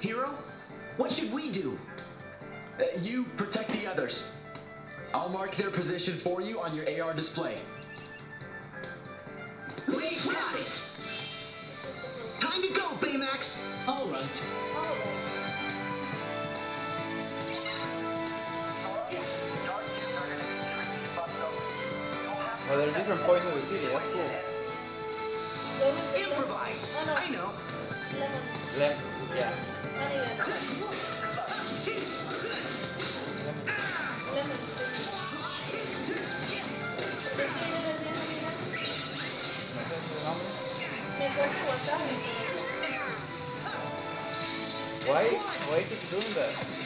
Hiro, what should we do? Uh, you protect the others. I'll mark their position for you on your AR display. We got it! Time to go, Baymax! All right. Oh, there's different points of the city. That's cool. Improvise! Oh, no. I know. Lemon. Left. Yeah. Ano yan? Lemon. Tapos kayo na ganyan kanina. Nag-work ko sa akin. Why? Why keep doing that?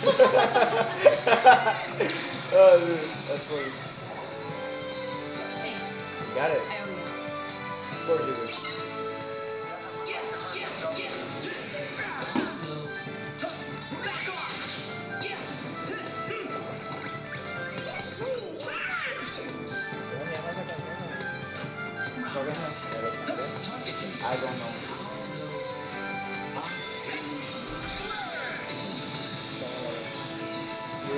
Oh, dude, that's funny. Thanks. You got it. I owe you. Of course you do.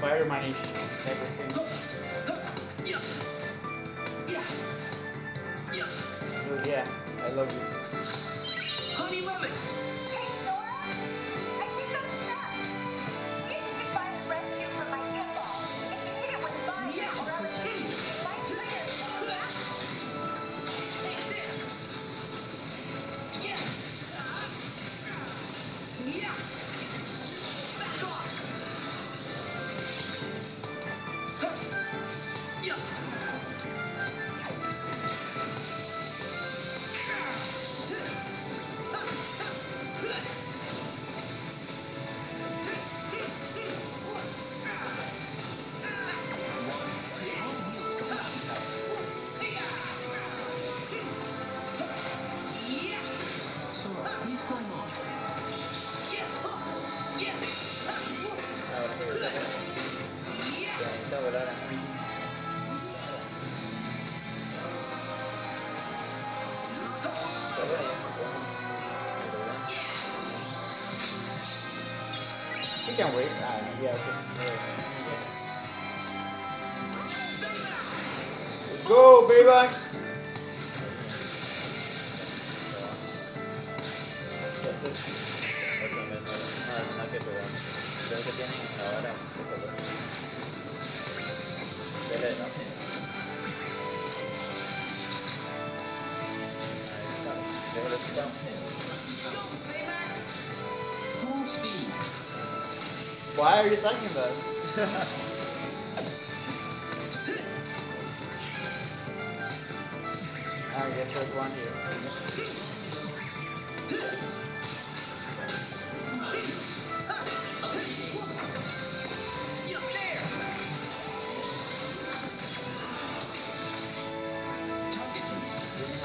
Spider-Man-ish.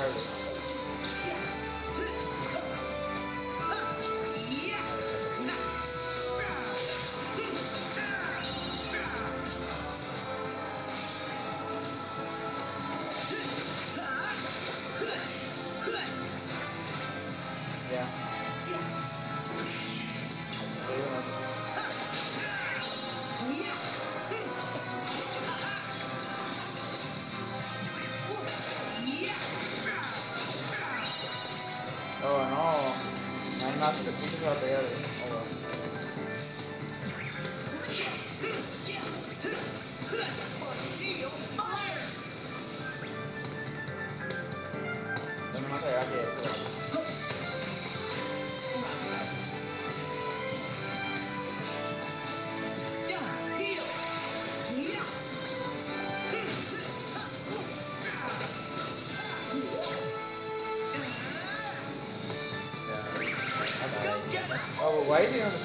service. waiting on the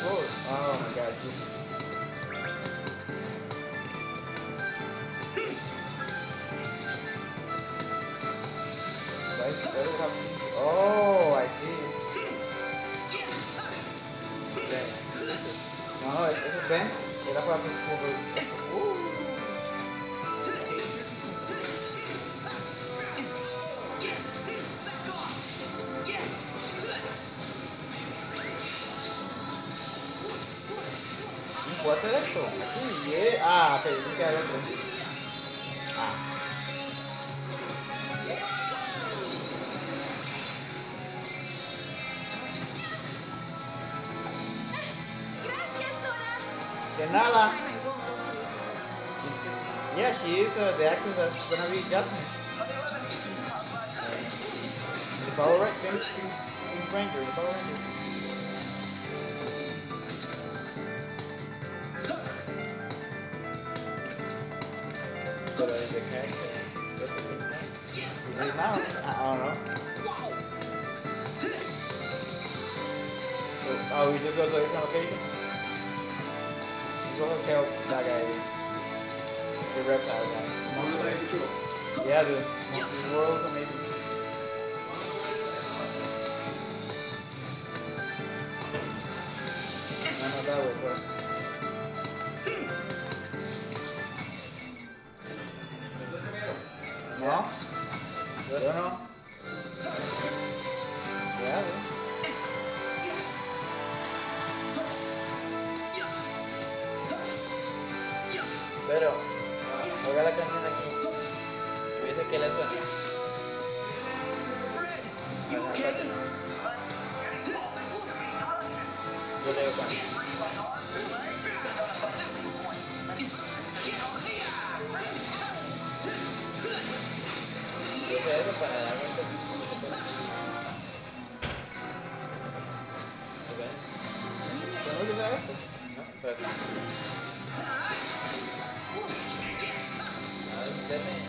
때문에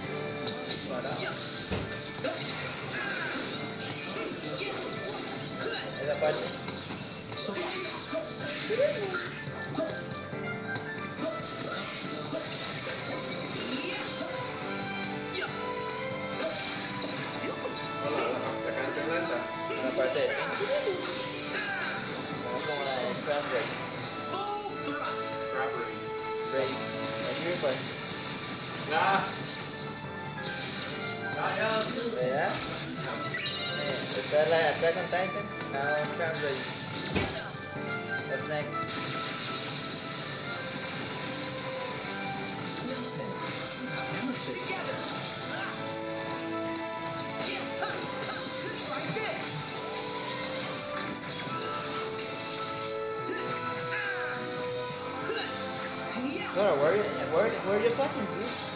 잊지 마라. 내가 Titan. Now I'm. What's next? Where, where, where are you fucking, dude?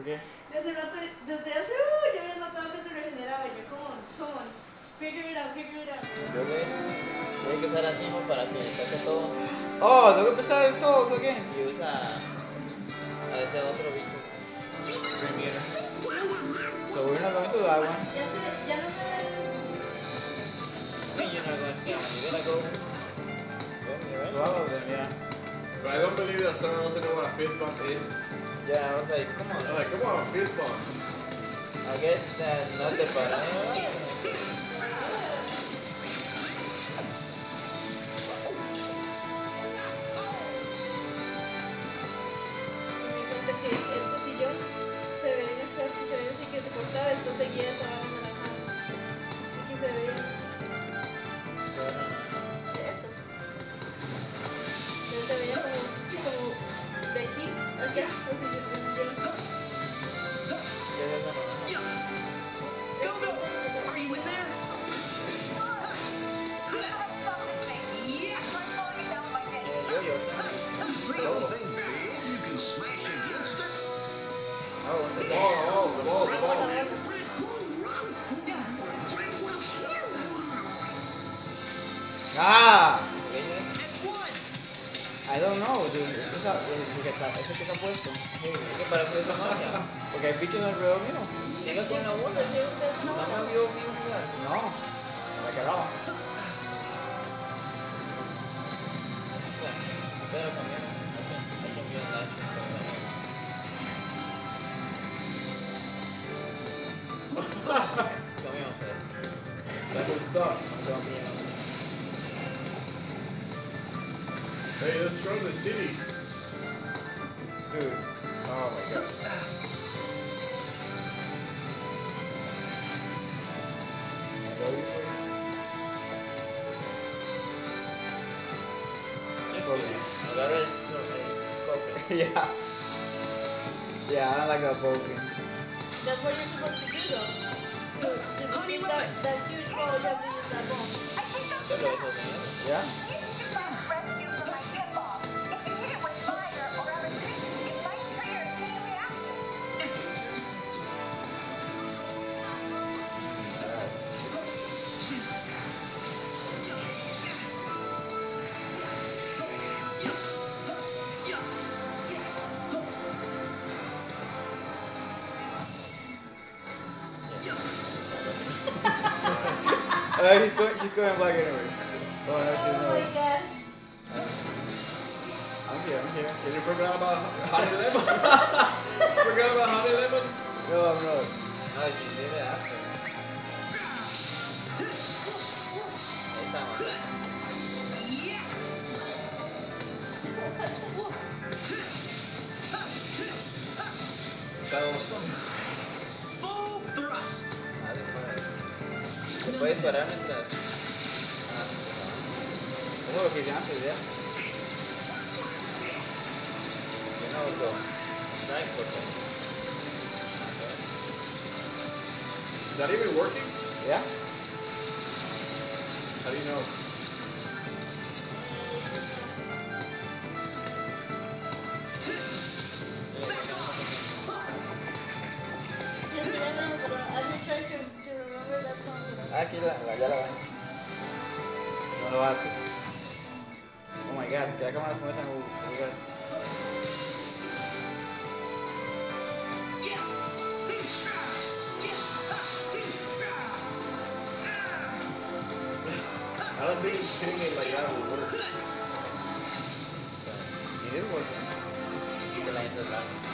Desde, rato, desde hace uh, yo había notado que se regeneraba. Yo como, como, figure it out, figure it out. Que que usar así ¿no? para que todo. Oh, tengo que empezar el todo, ¿qué? Okay? Y usa a ese otro bicho. Primero. So we're not going to that one. Ya se, ya no está en el... You're not going to. You're gonna go. I don't believe that someone else knows what a. Yeah, I was like, come on. I'm like, come on, fist bump. I guess that not the banana. Chicago, but She's going back anyway. Oh Oh my gosh. I'm here. I'm here. You forgot about Honey Lemon? forgot aquí la, la, ya la ven. No lo hace. Oh my god, que la cámara se muestra en un lugar. I don't think hitting it like that will work. It la.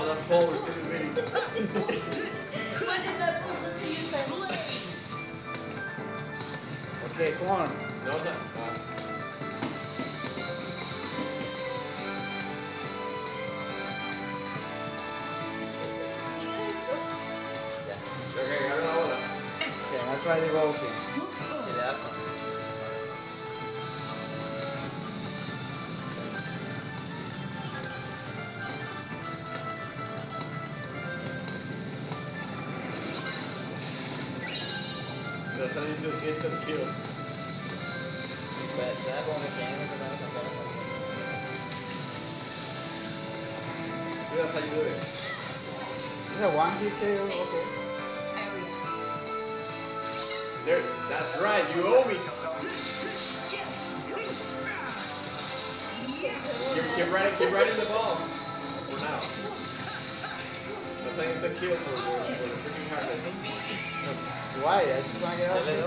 Wow, that pole is really big. Why that pull the to you, sir? Okay, come on. No, that. Uh, okay, agarra la bola. Okay, I'm gonna try the roll thing. That's an instant, instant kill. Pues, ¿sabes cómo me quieren? No te van a cantar la canción. See, that's how you do it. Is that one hit KO? Okay. There, that's right, you owe me. Keep, keep riding, keep riding the ball. For now. That's an instant kill for the, for the freaking heart. I think. Why? I just wanna get Ya out le here.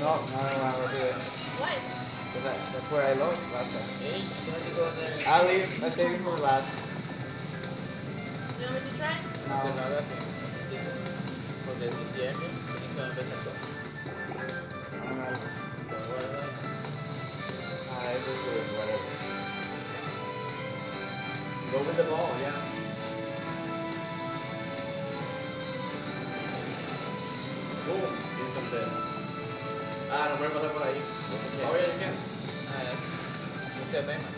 No, no, no, no, we're here. Why? Because That's where I lost last time. Hey, you have to go there. I'll leave. I'll save it for last. You want me to try? No. no Go with the ball, yeah. Boom, instant dead. Ah, no puede pasar por ahí. Oh, yeah, you can. Ah, ya. Ese es Baymax.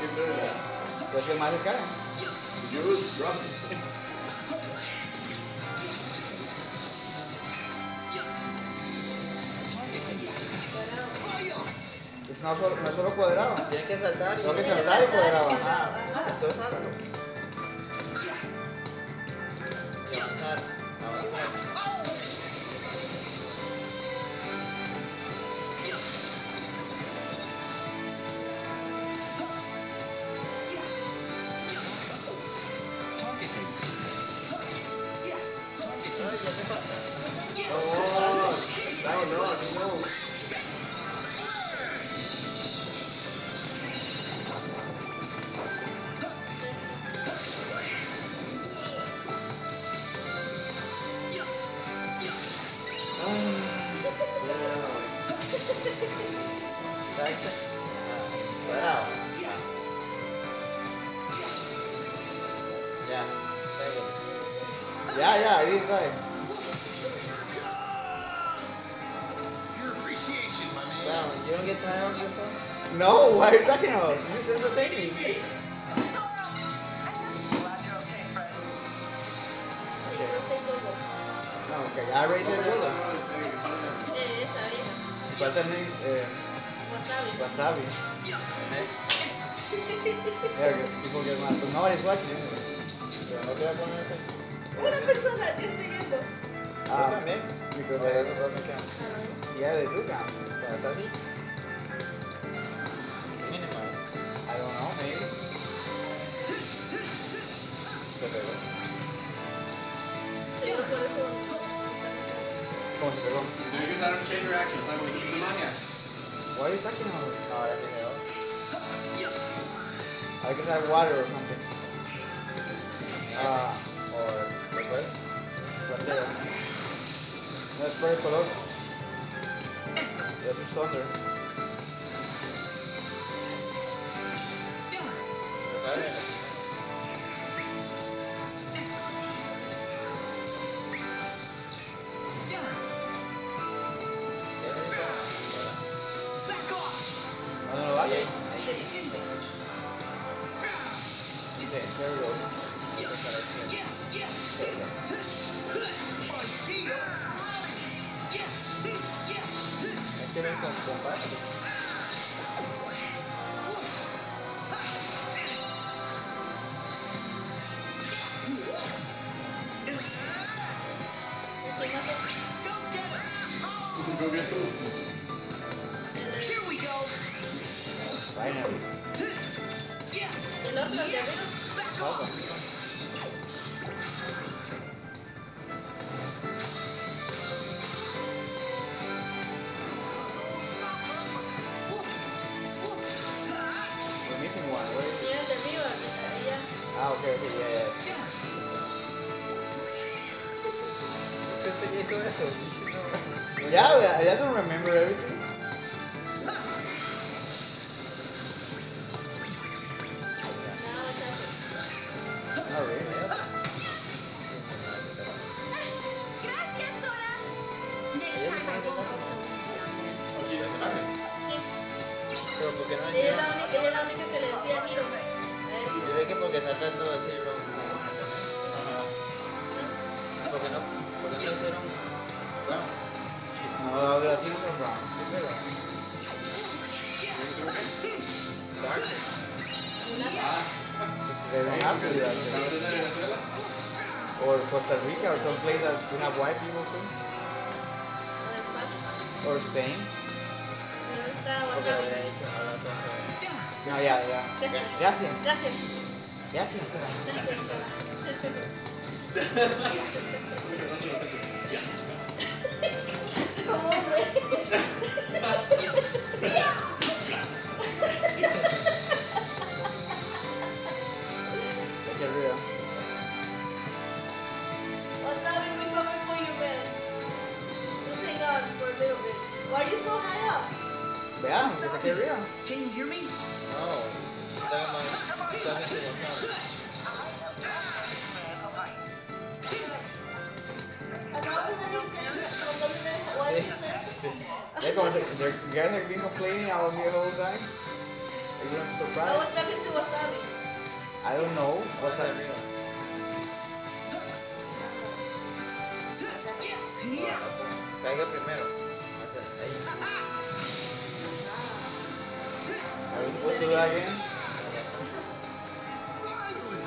Yeah, let's keep doing that. Pues que más se cae. You drop it. Cuadrado. Es no solo, no es solo cuadrado. Tienes que saltar y. Tengo que Tienes saltar y cuadrado. cuadrado, Ajá. ajá. Entonces hágalo. Not really. Gracias, Sora. Next time I won't go so easy on them. Oye, ya se sabe. Sí. Pero porque no Ella es la entiendo. única, ella es la única que le decía Hiro. A él. Yo ve que porque está tratando de decir wrong. Porque no, porque no hicieron. Bueno, No, the latinos are brown. darkness. They don't have to do that. ¿Sabes de Venezuela? Or Costa Rica or some place that we have white people too. O de España. Or Spain. Pero está Porque Wasabi. habría dicho hablar con No, yeah, yeah. Gracias. Gracias. Gracias. Gracias. Gracias, Veamos, que take it real. Can you hear me? No, está mal. Está bien equivocado. Acabo de salir contándome why is it They're going to, they're, you guys have been complaining about me the whole time. Are you I surprised? was talking to Wasabi. I don't know. What's Pasa that? arriba. Caiga primero. Are we supposed to do that again? Finally!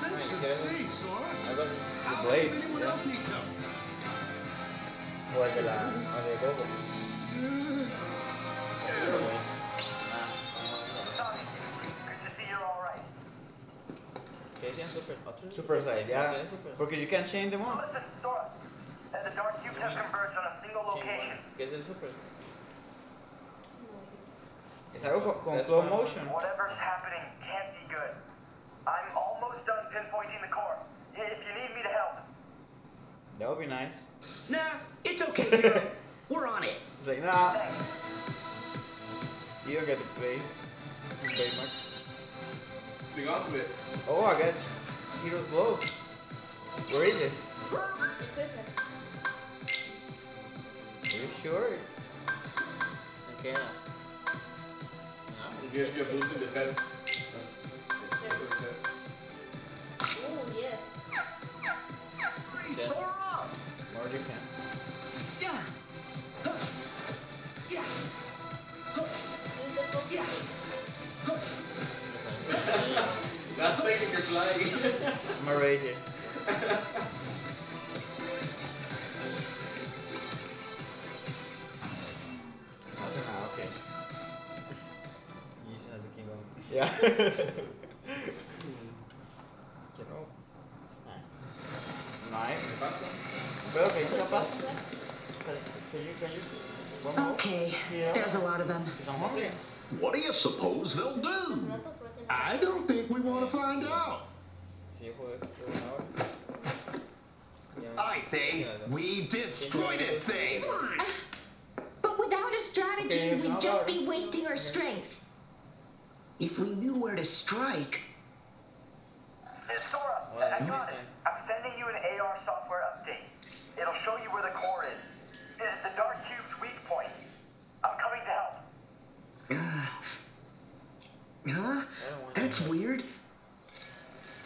Thanks Hey, for the it? save, Sora. The I'll see if blades. anyone yeah. else needs help. O de la. O de GoGo. Pero, güey. ¿Qué decían super? ¿Otro? Super yeah. ¿Qué? Because you can't change them all. Listen, Sora. The dark cubes have converged on a single location. ¿Qué es el super? Es algo con, con slow fine. motion. Whatever's happening can't be good. I'm almost done pinpointing the core. If you need me to help. That would be nice. Nah, it's okay, Hiro. We're on it. It's like, nah, Thanks. you don't get to play. Baymax. The ultimate. Oh, I got Hero's Blow. Where is it? Are you sure? Okay, no. It gives you a boost in defense. That's, that's. Oh, yes. Defense. Use the focus. That's thinking you're flying. I'm already Yeah. Quiero snack. Knife. ¿Qué pasa? Pero que es capaz. Can you, can you? One more? Okay, Yeah. there's a lot of them. What do you suppose they'll do? Rato, pero tiene- I don't think we want to find out. Sí, joder, joder, una hora. Ya. I say we destroy this thing. Uh, but without a strategy, Okay, we'd just be wasting our strength. If we knew where to strike. Sora, Well, I got it. I'm sending you an AR software update. It'll show you where the core is. It's the Dark Cube's weak point. I'm coming to help. Huh? That's weird.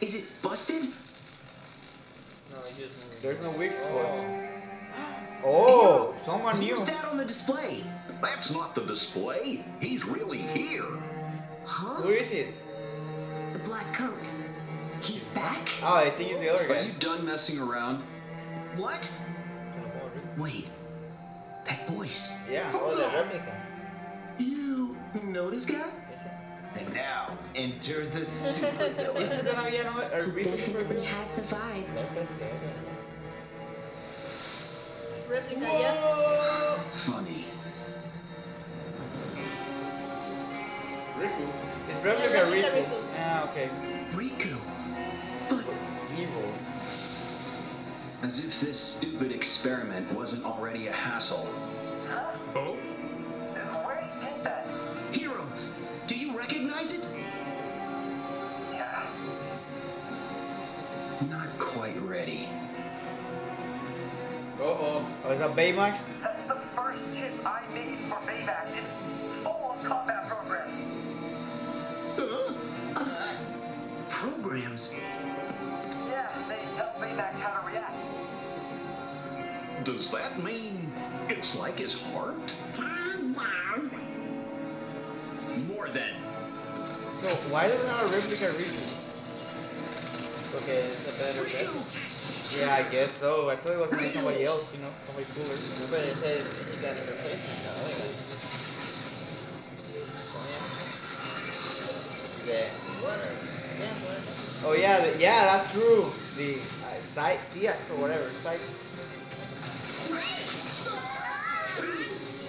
Is it busted? No, I just moved. There's no weak spot. Oh, oh someone new. Who's that on the display? That's not the display. He's really here. Huh? Who is it? The black coat. He's back? Oh, I think it's the other Are you done messing around? What? Te lo puedo. Wait. That voice. Yeah. Oh, de réplica. You know this guy? And now, enter the Is it gonna be another a He reason definitely has the vibe. La réplica, Réplica, ya. Funny. Riku. It's Replica Yeah, Replica Riku. Riku. Ah, okay. Riku. But Evil. As if this stupid experiment wasn't already a hassle. Huh? oh, Where did you get that? Hiro, do you recognize it? Yeah. Not quite ready. Uh-oh. Oh, is that Baymax? That's the first chip I made for Baymax. It's full of combat programs. Uh, programs. Yeah, they tell Baymax how to react. Does that mean it's like his heart? More than. So why does it have a Replica Riku? Porque es a better Riku! best. Yeah, I guess so. I thought it was gonna be somebody else, you know, somebody cooler. But it says he got a replacement now. Oiga. Yeah. Yeah. Oh yeah, the, yeah, that's true. The uh, site, CX or whatever, sites.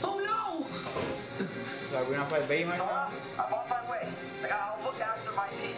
Oh no! So are we gonna fight Baymax now? Sora, I'm on my way. Like, I'll look after my team.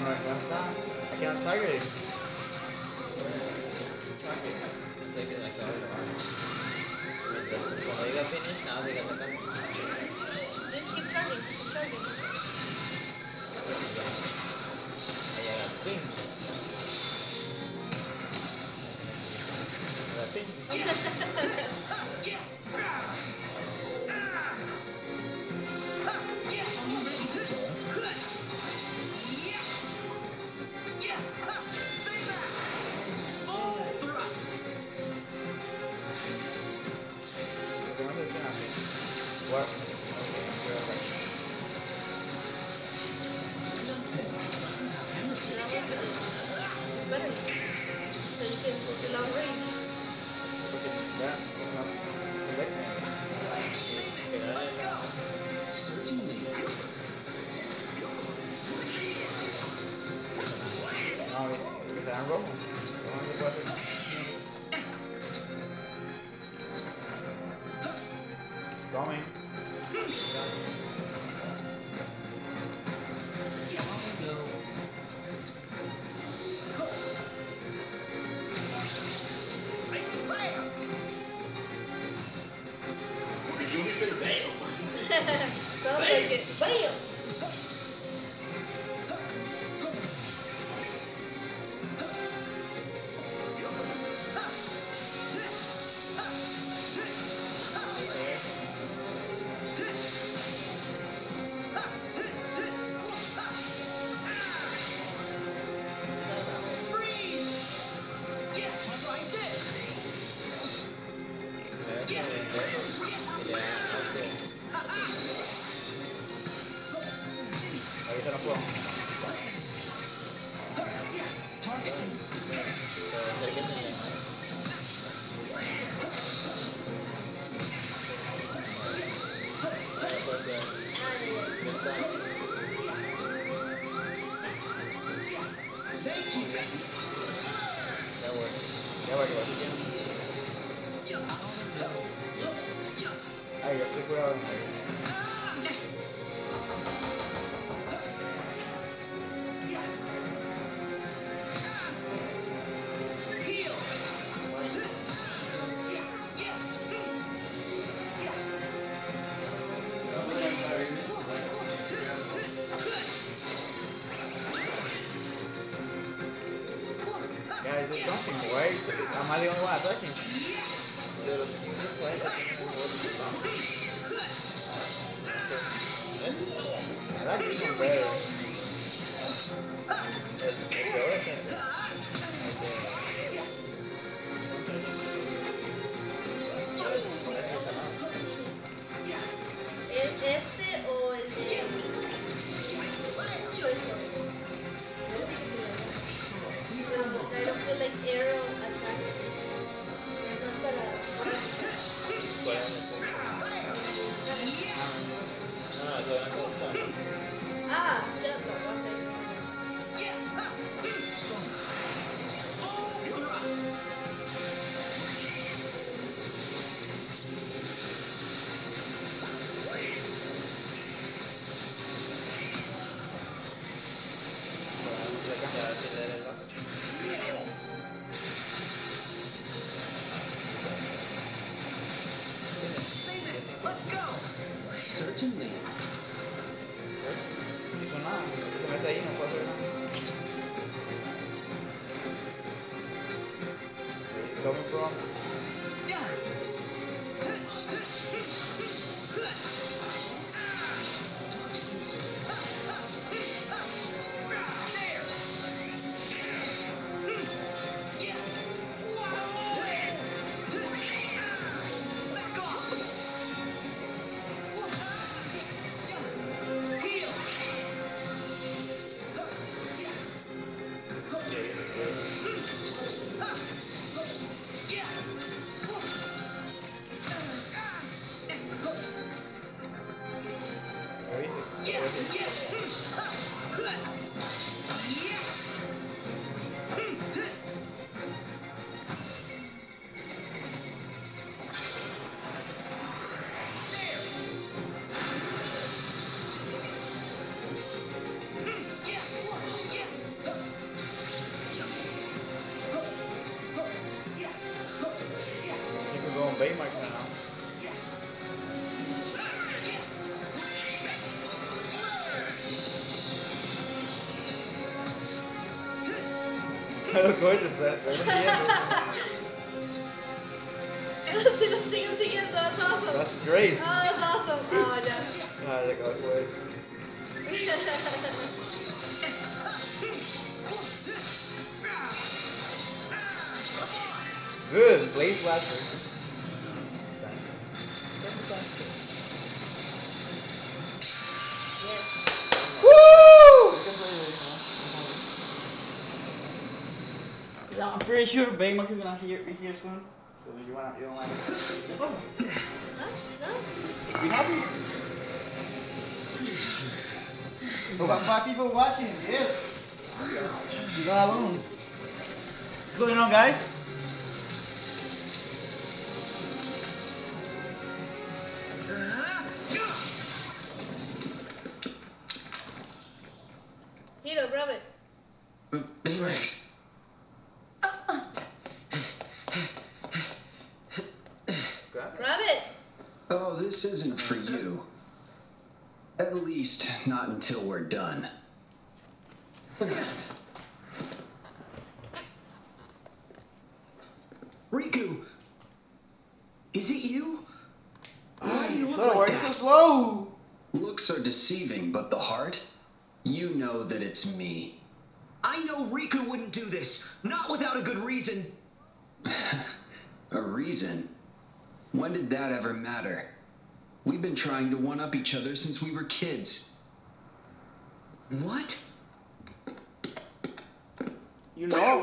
No está. I cannot target it. Los cohetes, pretty sure Baymax is gonna hear, be here soon. So you wanna, you don't wanna. Oh, ¿No? ¿No? be happy. We got five people watching. Yes. Oh, you got alone. What's going on, guys? Is it you? Why do you look So, like are you so slow? Looks are deceiving, but the heart? You know that it's me. I know Riku wouldn't do this. Not without a good reason. A reason? When did that ever matter? We've been trying to one up each other since we were kids. What? You know.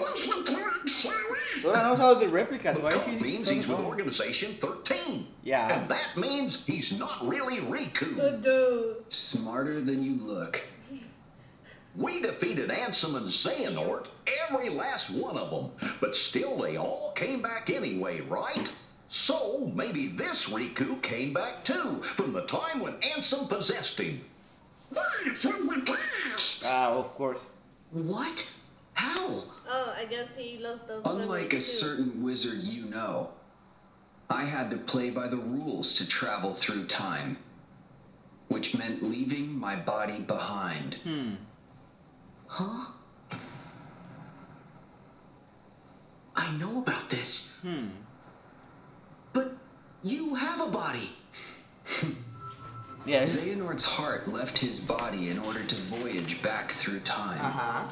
Sora knows how the replicas. Why is Code he? means he's with Organization 13. Yeah. And that means he's not really Riku. Dude. Smarter than you look. We defeated Ansem and Xehanort, every last one of them. But still, they all came back anyway, right? So maybe this Riku came back too, from the time when Ansem possessed him. from the past. Ah, of course. What? How? Oh, I guess he lost the Unlike a too. certain wizard you know, I had to play by the rules to travel through time, which meant leaving my body behind. Hmm. Huh? I know about this. Hmm. But you have a body. Yes. Xehanort's heart left his body in order to voyage back through time. Uh huh.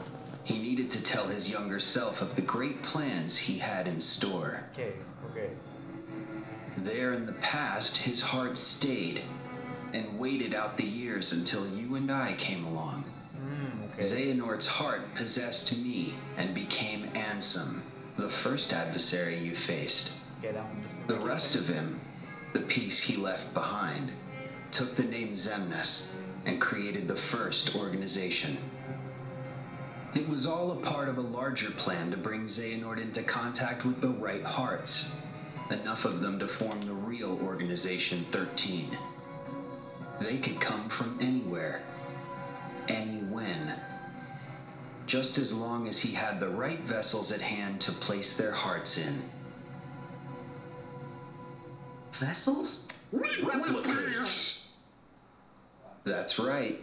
He needed to tell his younger self of the great plans he had in store. Okay. Okay. There in the past, his heart stayed and waited out the years until you and I came along. Hmm. Okay. Xehanort's heart possessed me and became Ansem, the first adversary you faced. Okay. The rest of him, the piece he left behind, took the name Xemnas and created the first organization. It was all a part of a larger plan to bring Xehanort into contact with the right hearts, enough of them to form the real Organization 13. They could come from anywhere, any when. Just as long as he had the right vessels at hand to place their hearts in. Vessels? Replicas. That's right.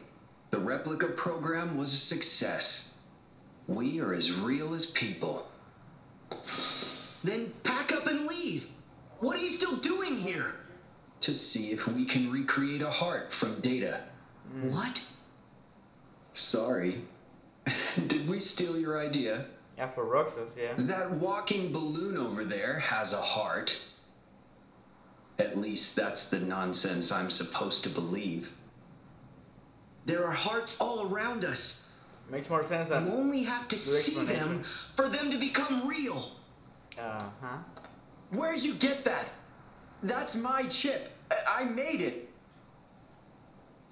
The replica program was a success. We are as real as people. Then pack up and leave. What are you still doing here? To see if we can recreate a heart from data. Hmm. What? Sorry. Did we steal your idea? Yeah, for Roxas. Yeah. That walking balloon over there has a heart. At least that's the nonsense I'm supposed to believe. There are hearts all around us. Makes more sense You only have to see them for them to become real. Uh huh. Where'd you get that? That's my chip. I, I made it.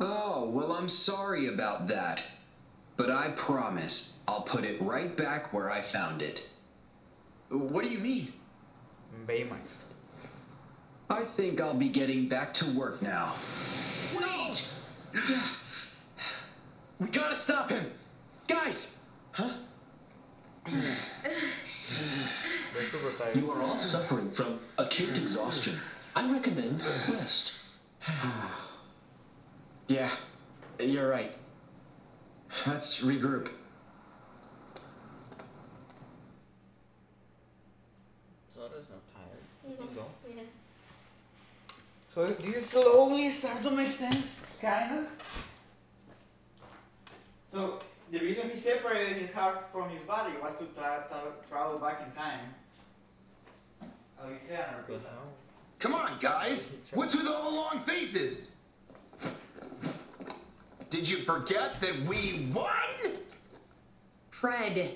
Oh, well, I'm sorry about that. But I promise I'll put it right back where I found it. What do you mean? Baymax. I think I'll be getting back to work now. Wait! We gotta stop him! Guys! They're super tired. You are all suffering from acute exhaustion. I recommend rest. Yeah, you're right. Let's regroup. Sora's not tired. No. Go. Yeah. So this slowly starts to make sense, kind of. So the reason he separated his heart from his body was to tra- tra- travel back in time. At least yeah, I repeat that. Come on, guys. What's with all the long faces? Did you forget that we won? Fred,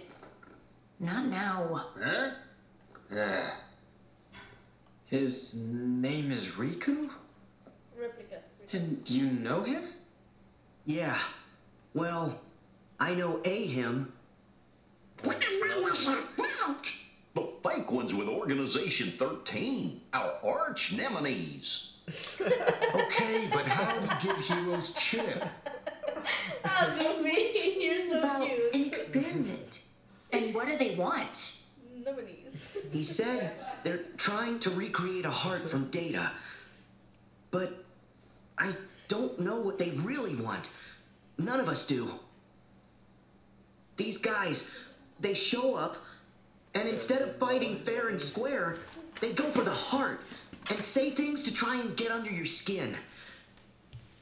Not now. Huh? Uh, his name is Riku? Replica. And you know him? Yeah. Well, I know a him. What The fake ones with Organization 13, our arch nemesis. Okay, but how do he give Hiro's Chip? Oh, Goofy, you're so About cute. an experiment. And what do they want? Nobody's. He said they're trying to recreate a heart from data. But I don't know what they really want. None of us do. These guys, they show up, and instead of fighting fair and square, they go for the heart and say things to try and get under your skin.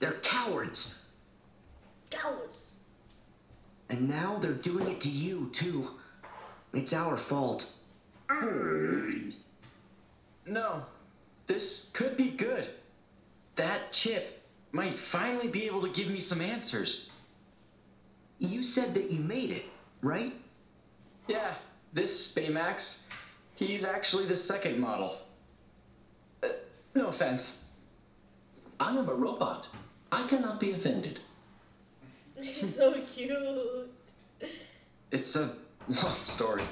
They're cowards. Cowards. And now they're doing it to you, too. It's our fault. No. This could be good. That chip might finally be able to give me some answers. You said that you made it, right? Yeah, this Baymax, he's actually the second model. Uh, no offense. I am a robot. I cannot be offended. He's so cute. It's a long story.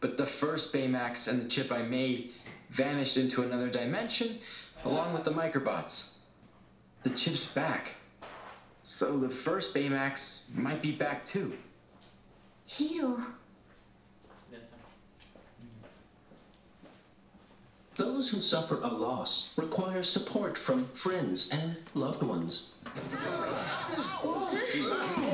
But the first Baymax and the chip I made vanished into another dimension along with the microbots. The chip's back. So the first Baymax might be back too. Heal. Those who suffer a loss require support from friends and loved ones.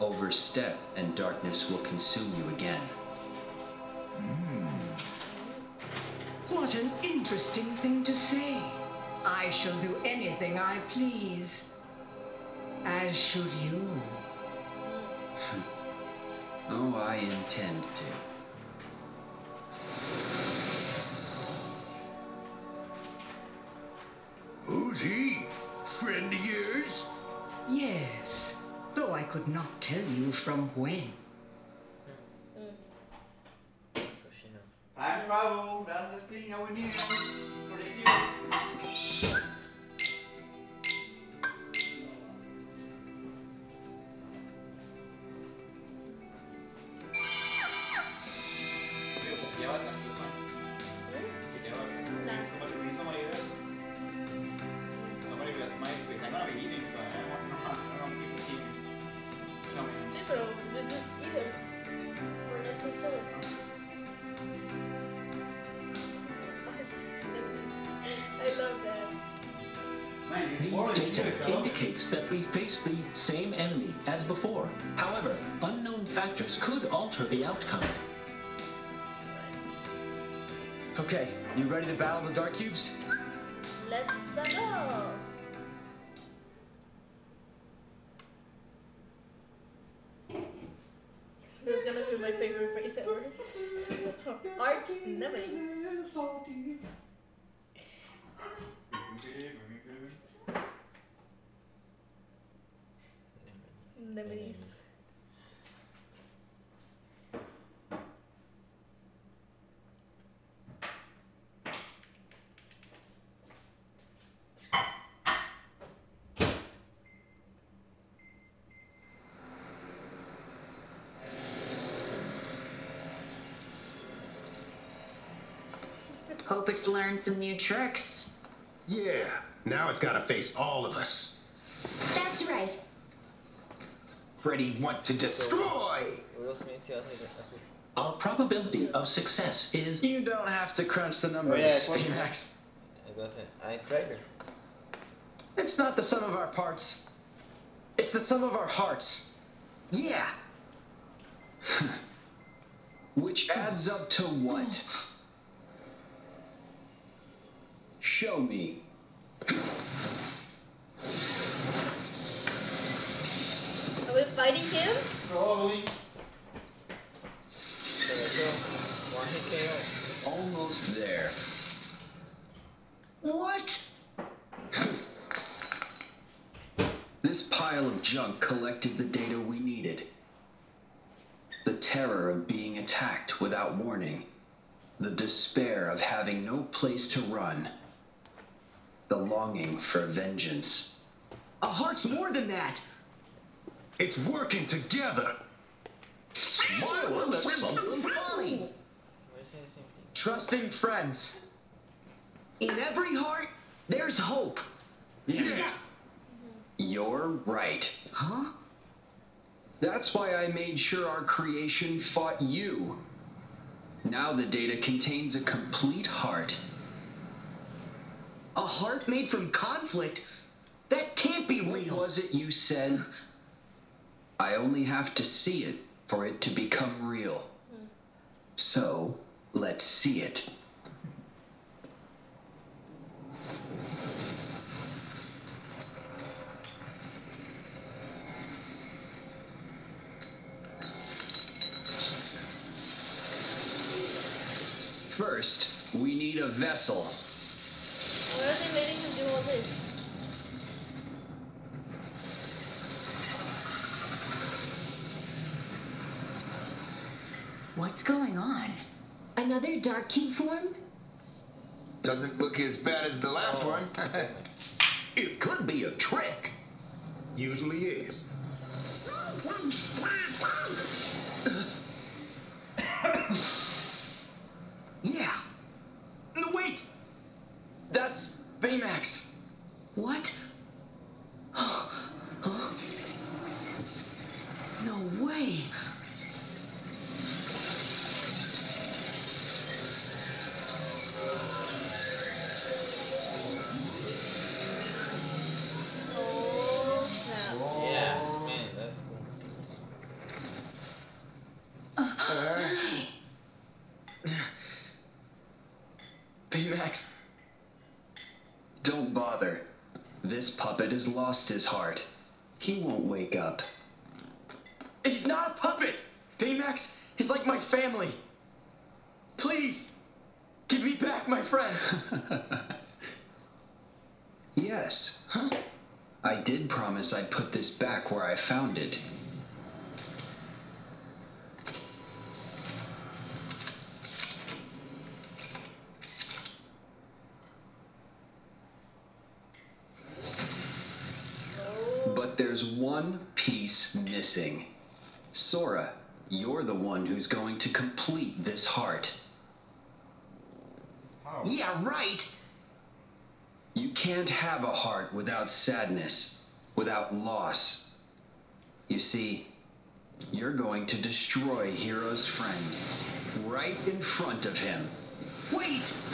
Overstep and darkness will consume you again. Hmm. What an interesting thing to say. I shall do anything I please. As should you. Oh, I intend to. Tell you from when. The same enemy as before. However, unknown factors could alter the outcome. Okay, you ready to battle the Dark Cubes? Hope it's learned some new tricks. Yeah, now it's gotta face all of us. That's right. Freddy want to destroy. Will Smith se hace azul. our probability of success is. You don't have to crunch the numbers, Oh, yeah, it's one- Baymax. Entonces, I tried it. It's not the sum of our parts. It's the sum of our hearts. Yeah. Which adds up to what? Show me. Are we fighting him? Probably. One hit KO. Almost there. What? This pile of junk collected the data we needed. The terror of being attacked without warning. The despair of having no place to run. The longing for vengeance. A heart's more than that. It's working together. Smile and something funny. Trusting friends. In every heart, there's hope. Yes. You're right. Huh? That's why I made sure our creation fought you. Now the data contains a complete heart. A heart made from conflict? That can't be What real. was it you said? I only have to see it for it to become real. So, let's see it. First, we need a vessel. Why are they letting him do all this? What's going on? Another Dark King form? Doesn't look as bad as the last one. It could be a trick. Usually is. Yeah. No, wait! That's Baymax. What? Huh? No way. Oh, snap. Yeah, man, that's cool. Baymax. Don't bother. This puppet has lost his heart. He won't wake up. He's not a puppet! Baymax is like my family. Please, give me back my friend. yes. Huh? I did promise I'd put this back where I found it. But there's one piece missing. Sora, you're the one who's going to complete this heart. Yeah, right. You can't have a heart without sadness, without loss. You see, you're going to destroy Hiro's friend right in front of him. Wait.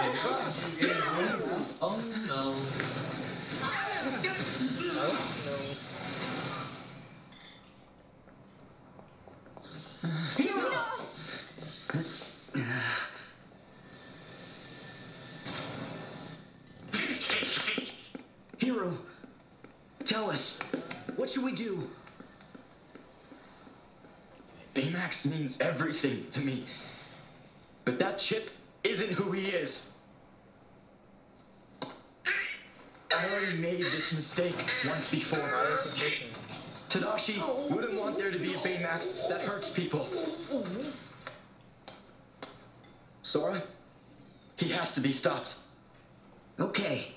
Oh no. Hero, tell us, what should we do? Baymax means everything to me. But that chip isn't who he is. I already made this mistake once before. Tadashi wouldn't want there to be a Baymax that hurts people. Sora, he has to be stopped. Okay,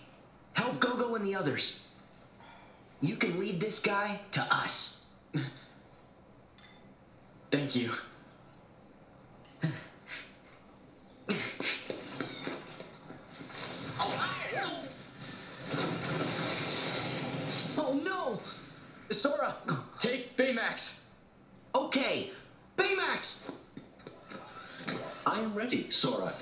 help GoGo and the others. You can lead this guy to us. Thank you. Oh no! Sora, take Baymax. Okay, Baymax! I am ready, Sora.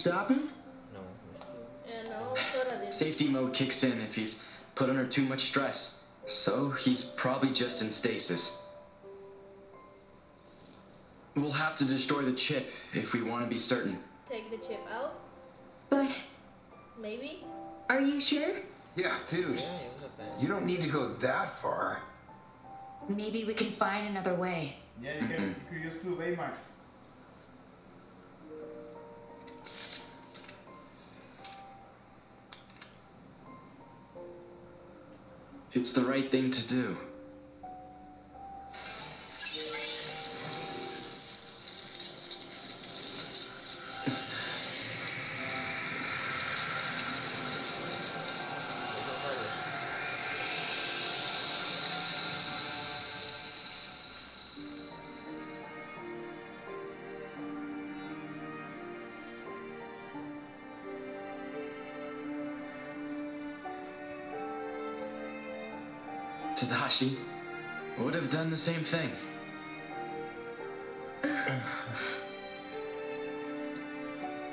Stop him? Yeah, no, Safety mode kicks in if he's put under too much stress. So he's probably just in stasis. We'll have to destroy the chip if we want to be certain. Take the chip out, But maybe? are you sure? Yeah, dude. You don't need to go that far. Maybe we can find another way. Yeah, you can you could use two Baymax. It's the right thing to do. Tadashi would have done the same thing.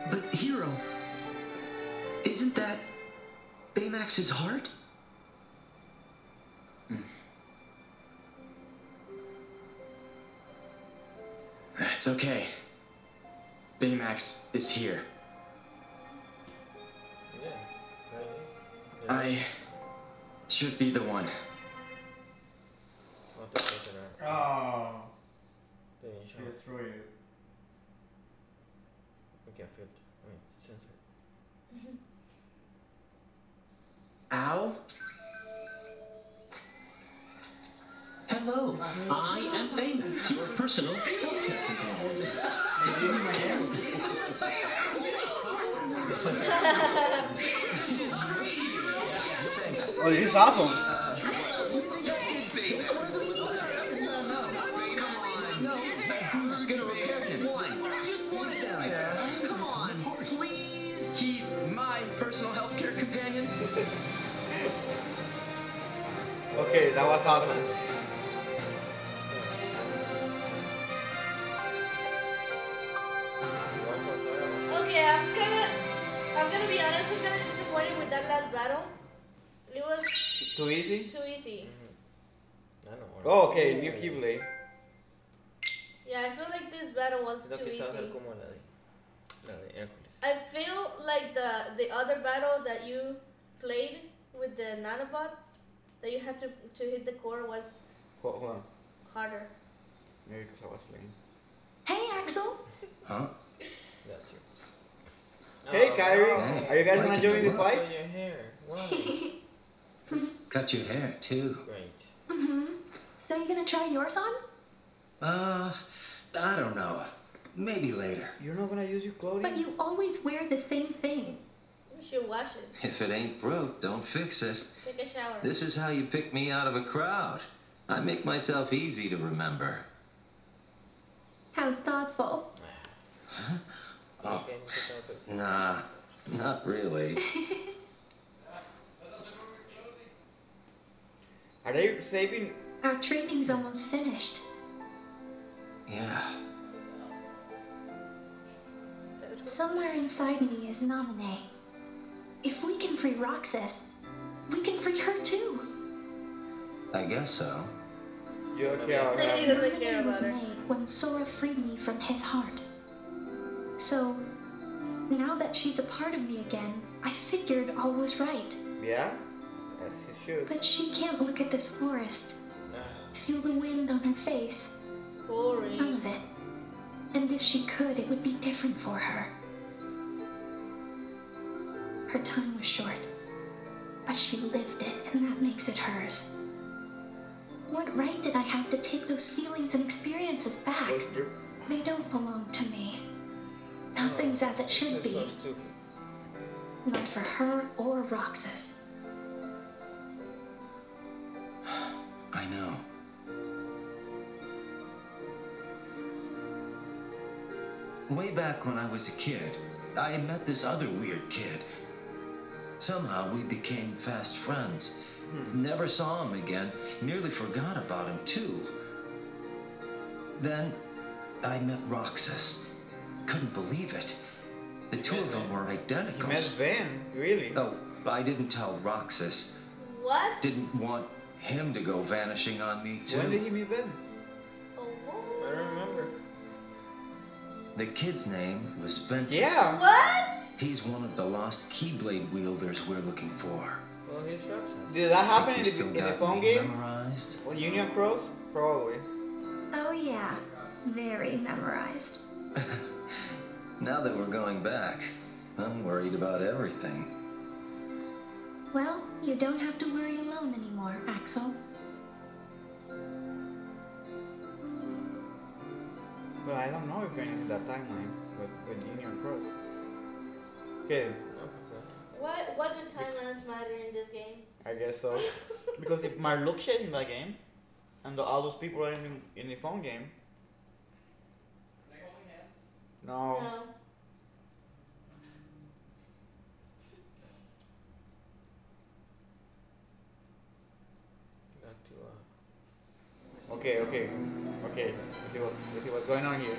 But Hiro, isn't that Baymax's heart? Hmm. It's okay. Baymax is here. I should be the one. Oh. 对，你上。Destroy it. Okay, get flipped. I mean, sensor. Ow. Hello, I am Baymax, your personal oh, this is awesome. Okay, that was awesome. Okay, I'm gonna, I'm gonna be honest. I'm kind of disappointed with that last battle. It was Too easy? too easy. Mm-hmm. Oh, okay, new Keyblade. Yeah, I feel like this battle was Siento too que esta va a ser easy. como la de, la de Hércules. I feel like the the other battle that you played with the nanobots that you had to to hit the core was Hold, hold on. harder. Maybe because I was playing. Hey, Axel. Huh? That's true. Hey, Oh, Kairi. Hey. Are you guys Like gonna join the fight? Cut your hair. Why? Cut your hair too. Great. Mm-hmm. So you gonna try yours on? Uh, I don't know. Maybe later. You're not gonna use your clothing? But you always wear the same thing. You should wash it. If it ain't broke, don't fix it. Take a shower. This is how you pick me out of a crowd. I make myself easy to remember. How thoughtful. Oh, Okay, no se trata de- nah, not really. Are they saving? Our training's almost finished. Yeah. Somewhere inside me is Naminé. If we can free Roxas, we can free her too. I guess so. You okay? I'll He have- doesn't care Naminé was about her. made when Sora freed me from his heart. So, now that she's a part of me again, I figured all was right. Yeah? Yes, you should. But she can't look at this forest, feel the wind on her face, none Boring. of it. And if she could, it would be different for her. Her time was short, but she lived it, and that makes it hers. What right did I have to take those feelings and experiences back? They don't belong to me. Nothing's as it should be, not for her or Roxas. I know. Way back when I was a kid, I met this other weird kid. Somehow we became fast friends. Hmm. Never saw him again, nearly forgot about him too. Then I met Roxas. Couldn't believe it. The two of them were identical. You identical. met Ven, Really? Oh, I didn't tell Roxas. What? Didn't want him to go vanishing on me too. When did he meet Ven? Oh. I don't remember. The kid's name was Ventus. Yeah. What? He's one of the lost Keyblade wielders we're looking for. Well, he's Roxanne. Did that happen Think in the, still in the got phone game? Memorized? On Union Cross? Probably. Oh, yeah, very memorized. Now that we're going back, I'm worried about everything. Well, you don't have to worry alone anymore, Axel. Well, I don't know if anything in that timeline with, with Union Cross. Okay, What? What do timelines matter in this game? I guess so. because the Marluxia is in that game. And the, all those people are in the, in the phone game. No. No. Got to, uh, Okay, okay. Okay. Let's see what's, let's see what's going on here.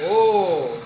Oh!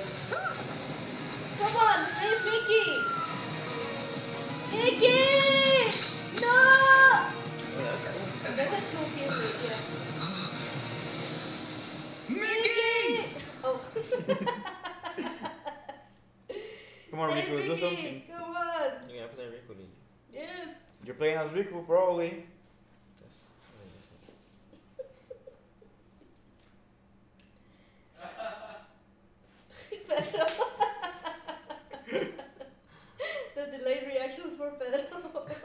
Come on, save Mickey! Mickey! No! It doesn't kill people. Mickey! Oh. Come on, save Rico, do something. Come on! You're gonna play Rico, did? Yes! You're playing as Rico, probably. That's so delayed reactions for Pedro.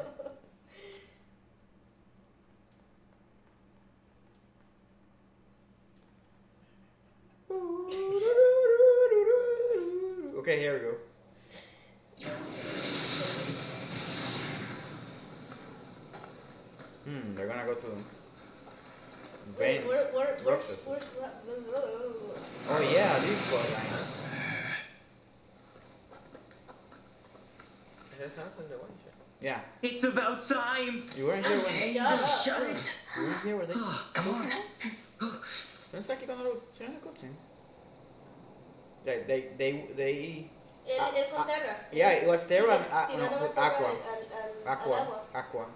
Okay, here we go. Hmm, they're gonna go to Where, where, where, where's, Roxas. where's, Oh yeah, these bloodlines. That's happened to one shot. Yeah. It's about time. You weren't here when. Hey, Shut up. shut it. You weren't here when they. Come on. No está aquí cuando lo hicieron el cutscene. They, they, they, they. El, Ah, el con Terra. Yeah, it was Terra and Tiraron ah, no, a Terra Aqua. Al, al, al, Aqua. al agua. Aqua.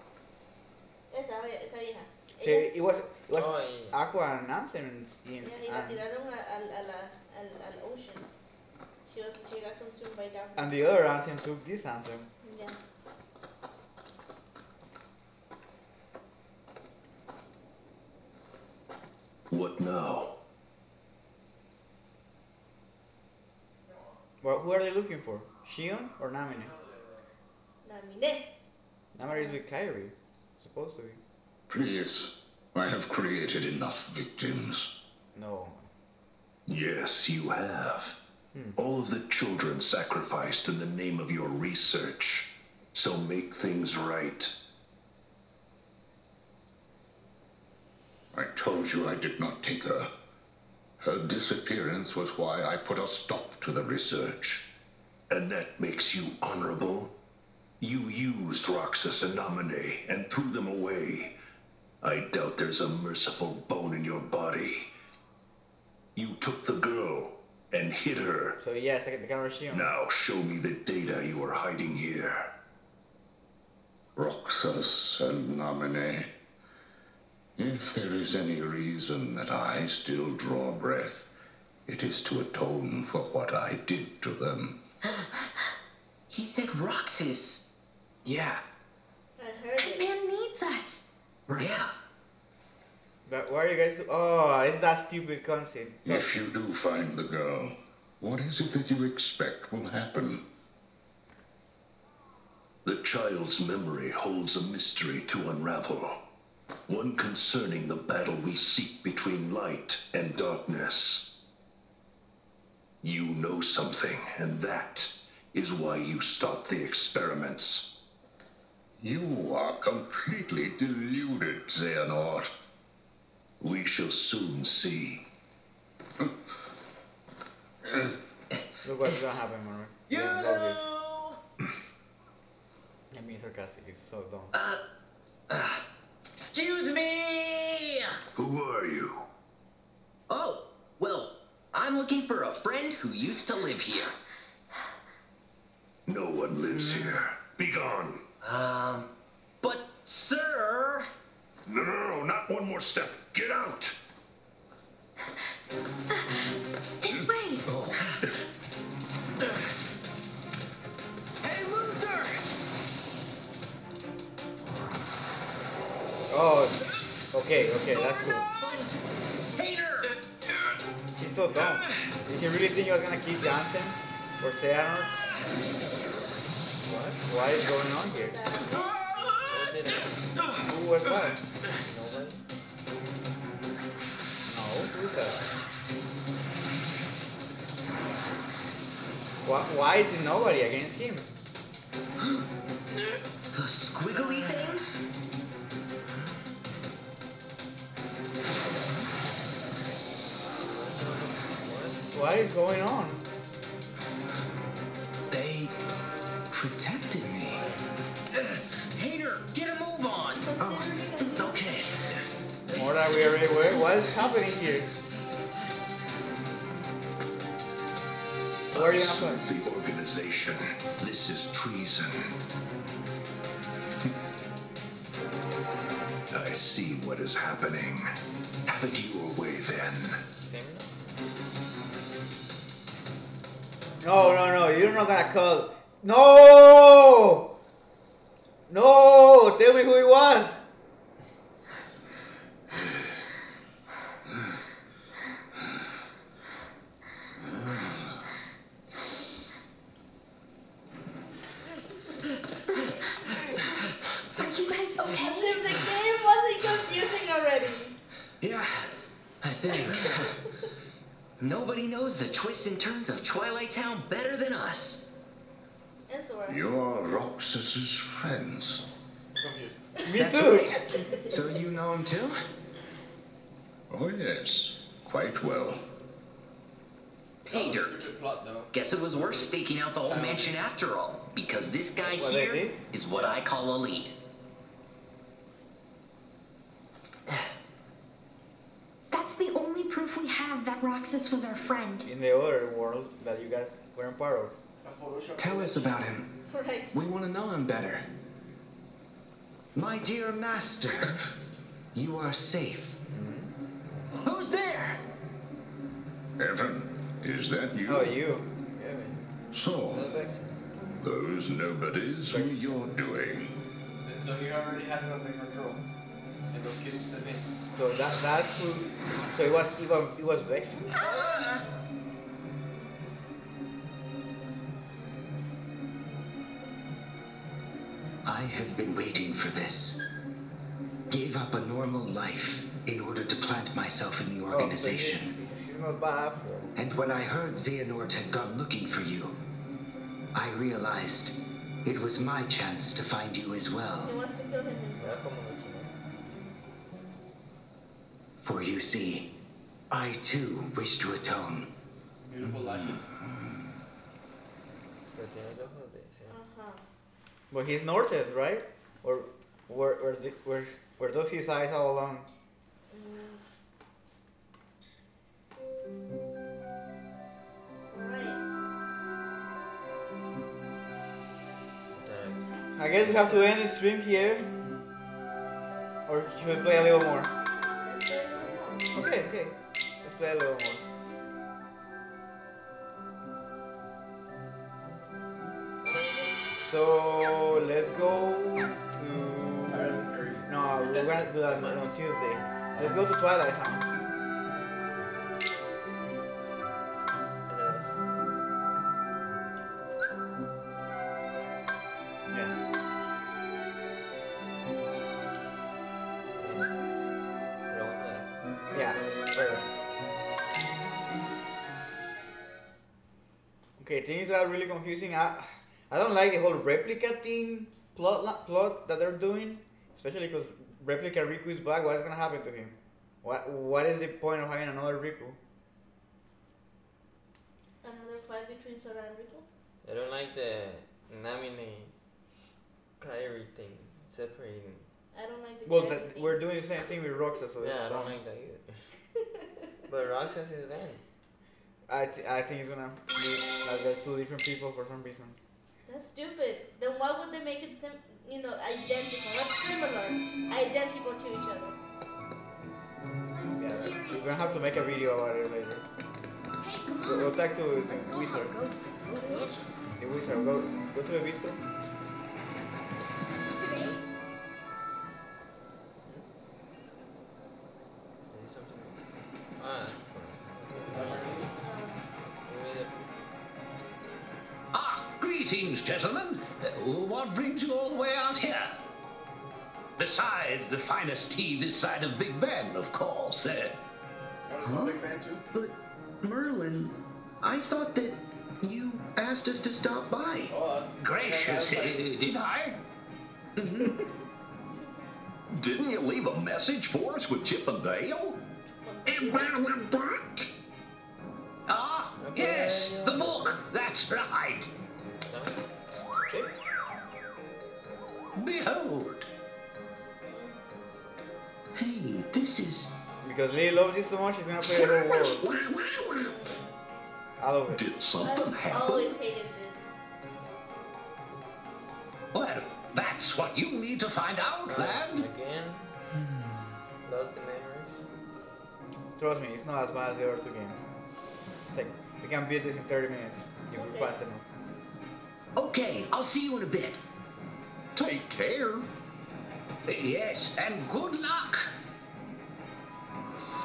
Esa, esa vieja. Sí, it was, it was Oh, yeah. Aqua and Nansen and, and, Yeah, y la tiraron a- al, a al, al ocean. She, got- she got consumed by darkness. and the other Nansen took this answer. Yeah. What now? Well, who are they looking for? Xion or Namine? Namine. Namine is with Kairi. Supposed to be. Please, I have created enough victims. No. Yes, you have. All of the children sacrificed in the name of your research. So make things right. I told you I did not take her. Her disappearance was why I put a stop to the research. And that makes you honorable? You used Roxas and Namine and threw them away. I doubt there's a merciful bone in your body. You took the girl and hit her. So yes, the, the camera Xion. Now show me the data you are hiding here. Roxas and Namine. If there is any reason that I still draw breath, it is to atone for what I did to them. He said Roxas. Yeah. I heard That it. man needs us. Yeah. But why are you guys? Do- oh, it's that stupid concept. If you do find the girl, what is it that you expect will happen? The child's memory holds a mystery to unravel. One concerning the battle we seek between light and darkness. You know something, and that is why you stopped the experiments. You are completely deluded, Xehanort. We shall soon see. Look what's gonna happen, man. Yeah, obvious. I'm being sarcastic. It's so dumb. Excuse me! Who are you? Oh, well, I'm looking for a friend who used to live here. No one lives here. Begone. Um, but, sir. No, no, no, not one more step. Get out. This way. Hey, loser! Oh, okay, okay, that's cool. Hater! She's so dumb. Did you really think you was gonna keep Johnson or Xehanort? What? What is going on here? What? Who was that? Why, why is nobody against him? The squiggly things? What is going on? They protected me. Hater, get a move on! Consider me confused. Okay. More than we already. What is happening here? Where are you gonna the organization. This is treason. I see what is happening. Have it your way then. No, no, no. You're not gonna call. No! No! Tell me who it was. Are you guys okay? As if the game wasn't confusing already. Yeah, I think. Nobody knows the twists and turns of Twilight Town better than us. And Sora. You're Roxas's friends. Confused. Me That's too. right. So you know him too? Oh, yes, quite well. Hey, Dirt. Plot. Guess it was worth staking out the whole mansion after all, because this guy What they here did? is what I call a lead. That's the only proof we have that Roxas was our friend. In the other world that you guys weren't part of. A Photoshop. Tell us about him. Right. We want to know him better. My dear master, you are safe. Mm-hmm. Who's there? Even, is that you? Oh, you. Yeah. So, those nobodies were your doing. So he already had it under control. And those kids step in. So that that's who. So it was it was it was Vex. I have been waiting for this. Gave up a normal life in order to plant myself in the Oh, so organization. she- she's not bad. And when I heard Xehanort had gone looking for you, I realized it was my chance to find you as He well. wants to kill him himself. For you see, I too wish to atone. Beautiful lashes. Uh-huh. But he's norted, right? Or were were the- were were those his eyes all along? I guess we have to end the stream here. Or should we play a little more? Okay, okay. Let's play a little more. So let's go to. No, we're gonna do that on Tuesday. Let's go to Twilight Town. Okay, things are really confusing. I, I don't like the whole replica thing plot plot that they're doing, especially because replica Riku is back. What's gonna happen to him? What What is the point of having another Riku? Another fight between Sora and Riku. I don't like the Namine Kairi thing separating. I don't like the Well, that, we're doing the same thing with Roxas. So Yeah, I don't fine. like that either. but Roxas is Ven. I, th- I think it's gonna be like they're two different people for some reason. That's stupid. Then why would they make it sim? You know, identical, not similar, identical to each other. Yeah, we're gonna have to make a video about it later. We'll, we'll talk to the wizard. Mm-hmm. The wizard, go go to the wizard. Besides the finest tea this side of Big Ben, of course. Uh, Huh? But Merlin, I thought that you asked us to stop by. gracious, uh, did I? Didn't you leave a message for us with Chip and Dale? About the book? Ah, yes, the book. That's right. Behold. Hey, this is. Because Lily loves you so much, she's gonna play the whole world. I love it. Did something I've happen? always hated this. Well, that's what you need to find out, lad. Again. Lost the memories. Trust me, it's not as bad as the other two games. It's like We can beat this in 30 minutes if we're Okay. fast enough. Okay, I'll see you in a bit. Take care. Yes, and good luck.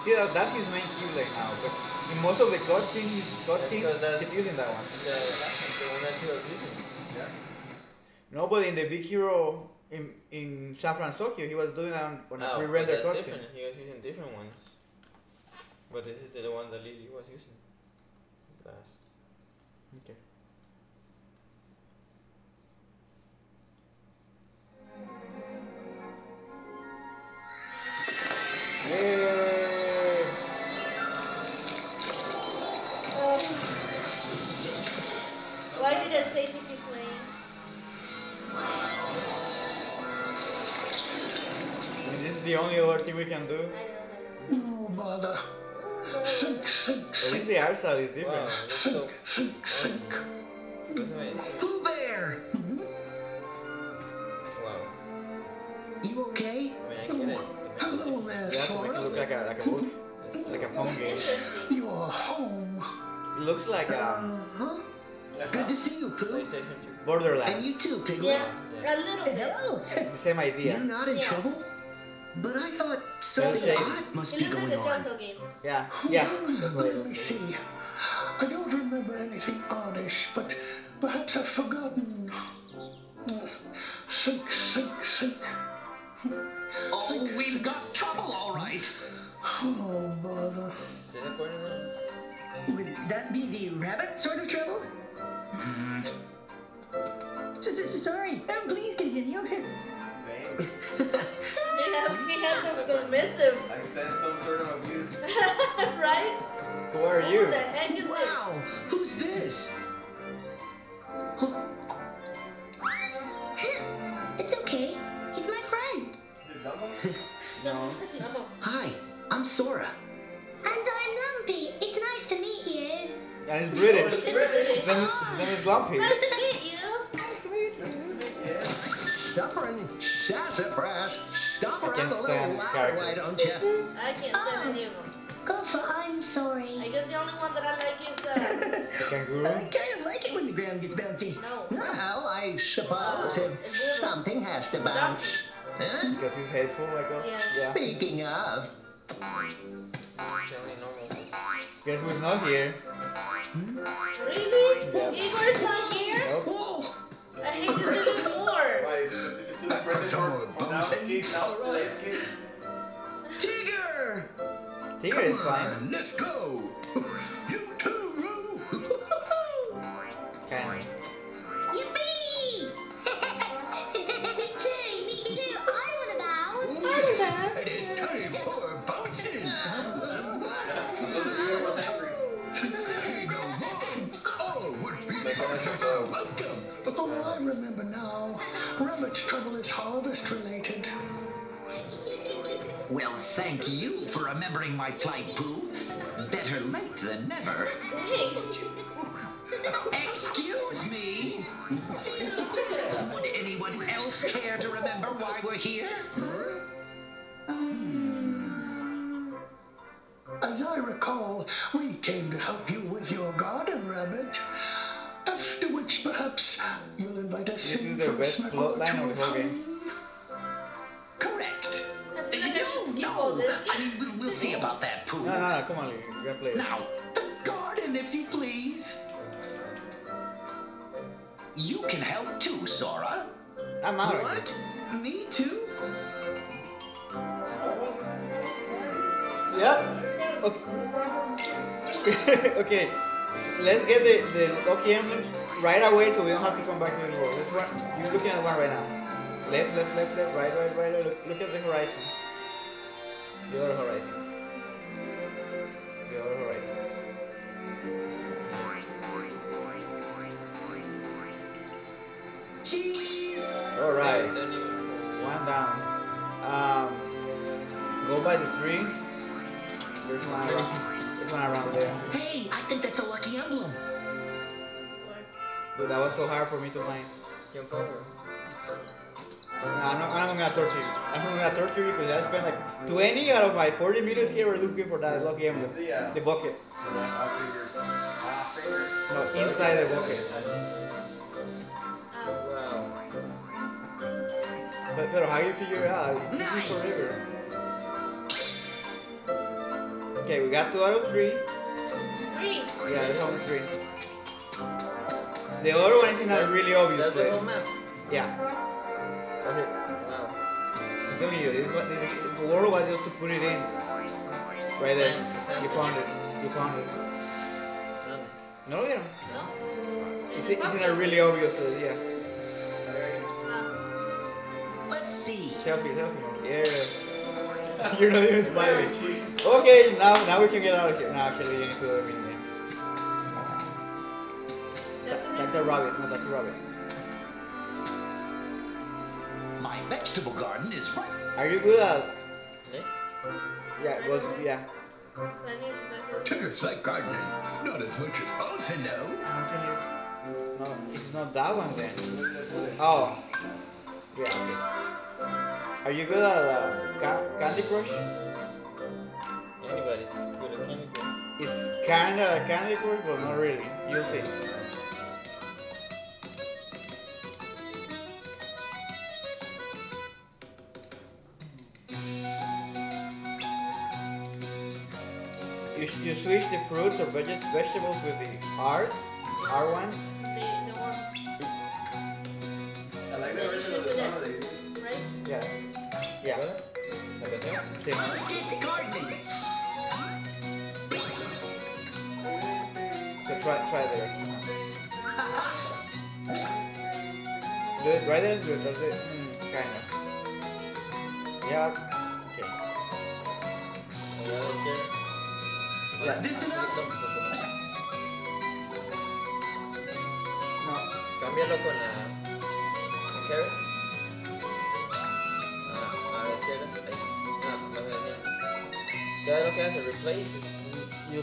See, that, that's his main key right now. But in most of the cutscenes, he's, cutscenes, Because that's- he's using that one. The, the one that he was using. Yeah. No, but in the Big Hero in in San Francisco, he was doing that on, on a No, but pre-rendered cutscene. different. He was using different ones. But this is the one that Lily was using. Last. Okay. Yay! Why did it say to keep playing? This is the only other thing we can do. No bother. Sink, sink, At least the art style is different. sink, sink, sink. Pooh Bear! Wow. You okay? I mean, I get it. Hello there, You have to make it look like a like a book, like a phone game. You're home. It looks like um Huh? Good to see you, Pooh. PlayStation 2. Borderlands. And you too, Piglet. Yeah, a little bit. The same idea. You're not in Yeah. trouble? But I thought something Safe. odd must It be looks like going the on. Telltale games. Yeah, yeah. That's Let me see. I don't remember anything oddish, but perhaps I've forgotten. Sink, sink, sink. Oh, we've got trouble, all right. Oh, bother. Did that point around? Would that be the rabbit sort of trouble? S- s- Sorry, uh, please continue. He has, he has the submissive, I sense some sort of abuse. right? Who are you? What the heck is Wow, who's this? No. Hi, I'm Sora. And I'm Lumpy. It's nice to meet you. And it's British. It's British. His name, his name is Lumpy. Nice to meet you. Stubborn sassafras. Stop I around a little stand this louder, character. why don't you? I can't stand any of them. Go for I'm sorry. I guess the only one that I like is uh, The kangaroo. I kind of like it when the ground gets bouncy. no. Well, I suppose if something has to bounce. Huh? Because he's hateful, like us. Yeah. Yeah. Speaking of, The only. Guess who's not here? Really? Yeah. Eeyore's not here? Nope. I hate this even more. Why is it, is it too present for, for now skates, now play skates? Tigger! Tigger is fine. Let's go. You too, Roo. Kind I remember now. Rabbit's trouble is harvest related. Well, thank you for remembering my plight, Pooh. Better late than never. Excuse me. Would anyone else care to remember why we're here? Hmm. As I recall, we came to help you with your garden, Rabbit. After which, perhaps, you'll invite us This in is the for a best snack or two of the whole fun. game. Correct. I feel like I should skip all this. I mean, we'll, we'll see about that, Pooh. No, no, no. Come on, Lee. You're gonna play it. Now, the garden, if you please. You can help too, Sora. I'm out. What? Me too? Yeah. Okay. okay. Let's get the, the lucky emblems right away so we don't have to come back to the world. Let's run. You're looking at one right now. Left, left, left, left, right, right, right. right. Look, look at the horizon. The other horizon. The other horizon. Cheese! All right. One down. Um, go by the tree. There's one around, there's one around there. Hey, I think that's a lucky emblem. Dude, that was so hard for me to find. Jump over. No, I'm not, I'm not gonna torture you. I'm not gonna torture you because I spent like 20 out of my 40 minutes here looking for that lucky emblem. The, uh, The bucket. so that I figured, ah, side the bucket. Wow. But, but how you figure it out? It took me forever. Okay, we got two out of three. Three. Yeah, there's only three. The other one is not really obvious. That's the but- whole map. Yeah. That's it. Wow. I'm telling you, this was, this, the world was just to put it in. Right there. You found it. You found it. No, you don't. It's, it's in a really obvious place, yeah. Let's see. Selfie, selfie. Yeah. You're not even smiling. Okay, now now we can get out of here. No, actually, you need to do a minute. Dr. Rabbit, no, Dr. Rabbit. My vegetable garden is right. Are you good at? Yeah, well, yeah. So I need to Tigger's like gardening, not as much as Elsa know. Actually, no, it's not that one then. Oh. Yeah, okay. Are you good at uh, ca- Candy Crush? Anybody's good at Candy Crush. It's kinda a Candy Crush, but not really. You'll see. You, you switch the fruits or veg- vegetables with the R, R1. Sí. So try, try there. Do it right there. Do it. That's it. Mm, kind of. Yeah. Okay. Yeah. This is no. Cámbialo con la. ¿Con qué? Ah, a la izquierda. Ahí. Ah, más bien. ¿Qué es lo que hace? Replace. You,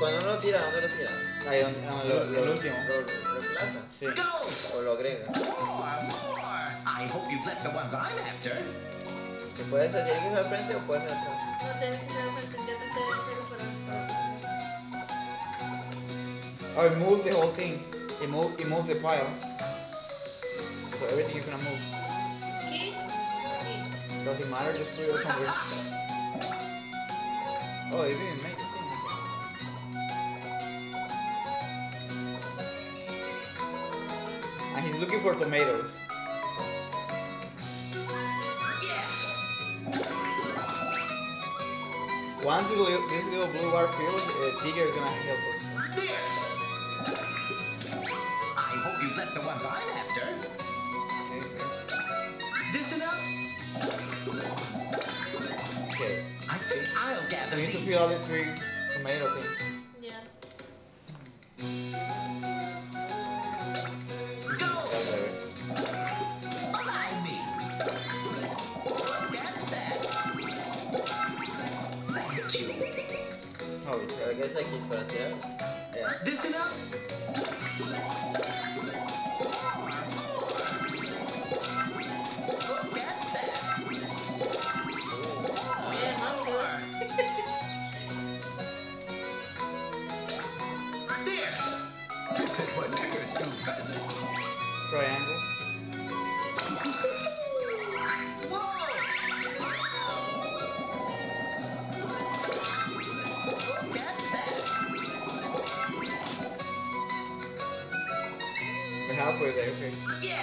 Cuando no lo tira, ¿dónde lo tira? Ahí, donde- ah, lo- lo- el último. Lo reemplaza. Sí. O lo agrega. I hope you've left the ones I'm after. ¿Se puede hacer tiene que ser al frente o puede ser atrás? No tienes que ser frente. Ya traté de hacerlo para. Oh, it the whole thing. It moves, it moves the pile. So everything is gonna move. Aquí. Aquí. Doesn't matter, just put it somewhere. Oh, didn't make it. And he's looking for tomatoes. Once this little blue bar fills, uh, Tigger is gonna help us. Gather You need to these. fill all the three tomato things. Yeah. Go! That's it. Allow me. Look at that. Thank you. Oh, Pero We're there, okay. Yeah.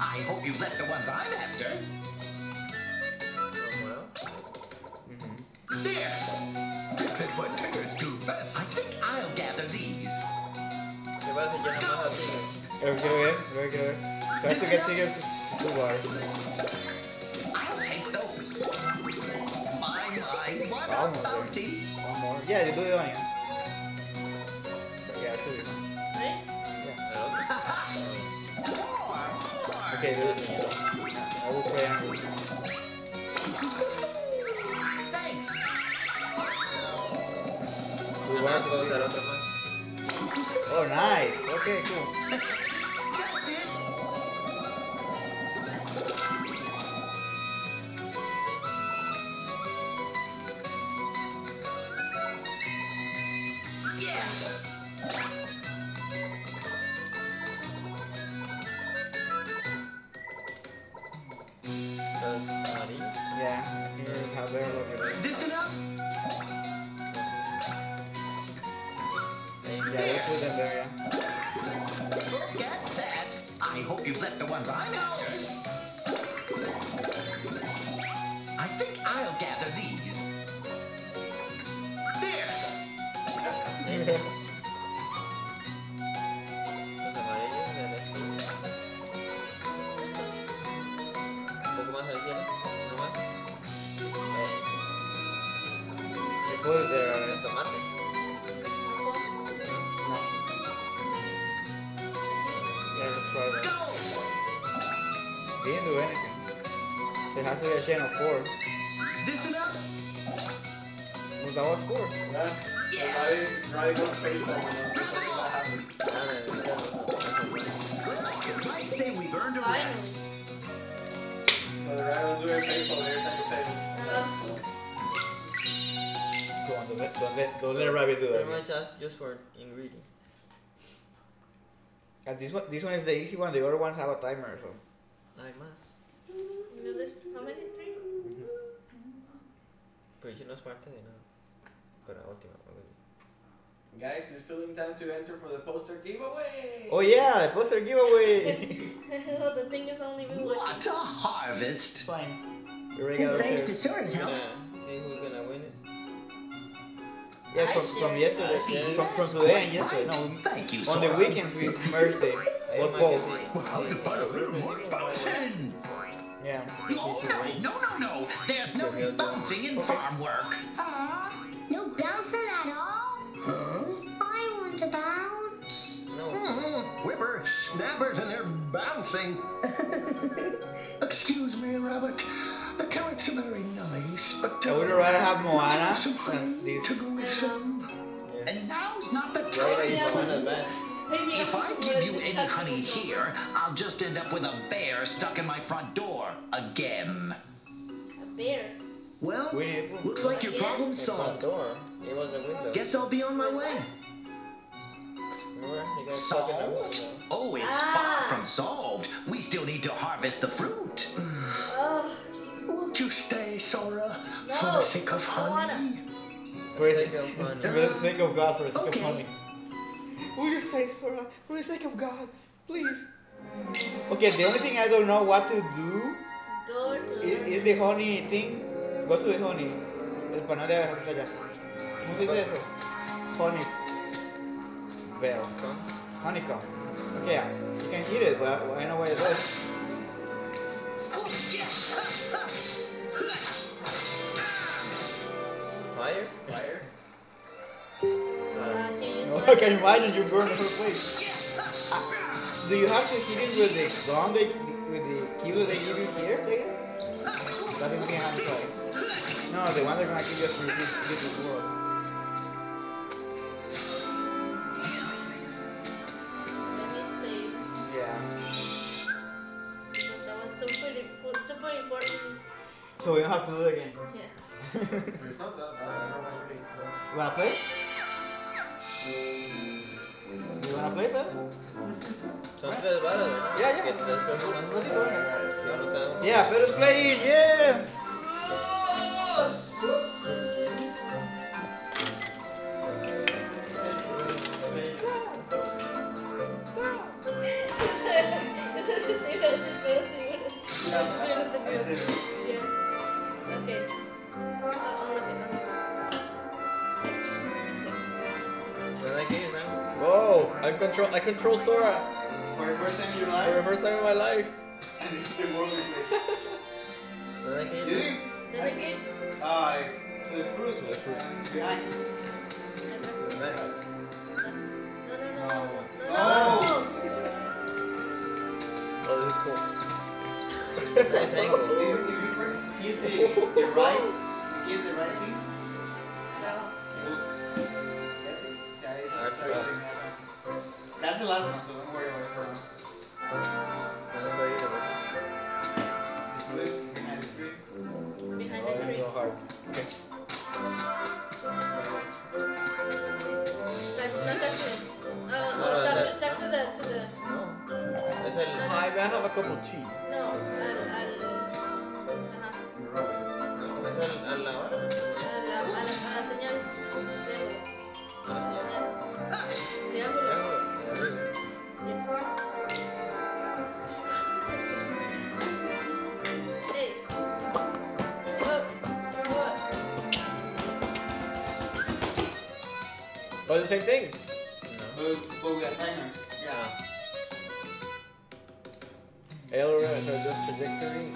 I hope you've left the ones I'm after. Oh, mm-hmm. There. This is what Tiggers do best. I think I'll gather these. ¿Qué pasa? Yo nada más a ti. A ver, quiero ver, a ver, quiero ver. Try to get Tigger to, to two bars. I'll take those. My, my, what a bounty. One more. Yeah, you do the onion. Yeah, Two Nada más bars. puedo usar otro más. Oh, nice. Okay, cool. One, this one is the easy one. The other ones have a timer, so. No hay más. No, there's how many? Three? Mm-hmm. Pero si no es parte de nada. Pero la última. Guys, you're still in time to enter for the poster giveaway. Oh yeah, the poster giveaway. oh, the thing is only been What watching. a harvest! Fine. You already got Thanks to Sora's Who's help. gonna see who's gonna win it? Yeah, from, from yesterday. I share. From, from today and yesterday. No, Thank you, on Sora. the weekends we merged the Ahí both más que both. sí. Well, how about a little more bouncing? Yeah. No, no, no, no, no. There's no bouncing in farm work. Aw, no bouncing at all? Huh? I want to bounce. No. Hmm. Whipper snappers and they're bouncing. Excuse me, Rabbit. The carrots are very nice, but I would uh, rather have Moana some than these. to go with them. And now's not the Ya era y time. Moana's bad. Maybe If I give you any honey here, I'll just end up with a bear stuck in my front door again. A bear. Well, Winnie the looks like your Again? problem's solved. door. It was the window. Guess I'll be on my way. Remember? You guys talking about Solved? Oh, it's Ah. far from solved. We still need to harvest the fruit. Oh, Won't you stay, Sora, no. for the sake of I wanna. honey? For the, Take of honey. for the sake of God, for the sake Okay. of honey. Will you stay, Sora? For the sake of God, please. Okay, the only thing I don't know what to do Go to. is, is the honey thing. Go to the honey. El panel de abejas está allá. ¿Cómo se dice eso? Honey. Bell. Come. Honeycomb. Okay, yeah. You can hit it, but I, I know what it does. Fire? Fire. Uh, can you No, slap you imagine you burn the whole place? Do you have to hit it with the gun they, with the kilo they give you here? Later? That's the thing I'm trying. No, the one they're gonna give you is this, this world. Let me see. Yeah. Because that was super, super important. So we don't have to do it again. Yeah. But it's not that bad. I don't know why you hate it. You wanna play? You wanna play, Pedro? Son tres balas, ¿verdad? Ya, ya. Que tres personas. Que uno cada. Yeah, Pedro's playing, yeah! Eso es lo que se iba a decir, pero sí, bueno. Sí, lo entendí. Yeah. Okay. Whoa! I control. I control Sora For the first time in your life. for the first time in my life. And this is the world is ¿Verdad que You think? Does it get? Uh, to the fruit, to the fruit. Behind. ¿Verdad? No, no, no, no, no, no, Oh. no. Oh, this is cool. Nice angle. If you, if you per- hit the, the right, you hit the right thing. No. That's it. Yeah, it's Alright, the right thing. That's the last one, so don't worry about it. ¿Dónde va a ir, verdad? This one is behind the tree. Behind Oh, the it's tree. so hard. Okay. Touch, not touch it. Oh, No, oh, no, touch, that- to, touch to the, to the, No. Es el. Hi, may I have a cup of tea? no, Oh, the same thing. But, but we got timer. Yeah. L or so just trajectory.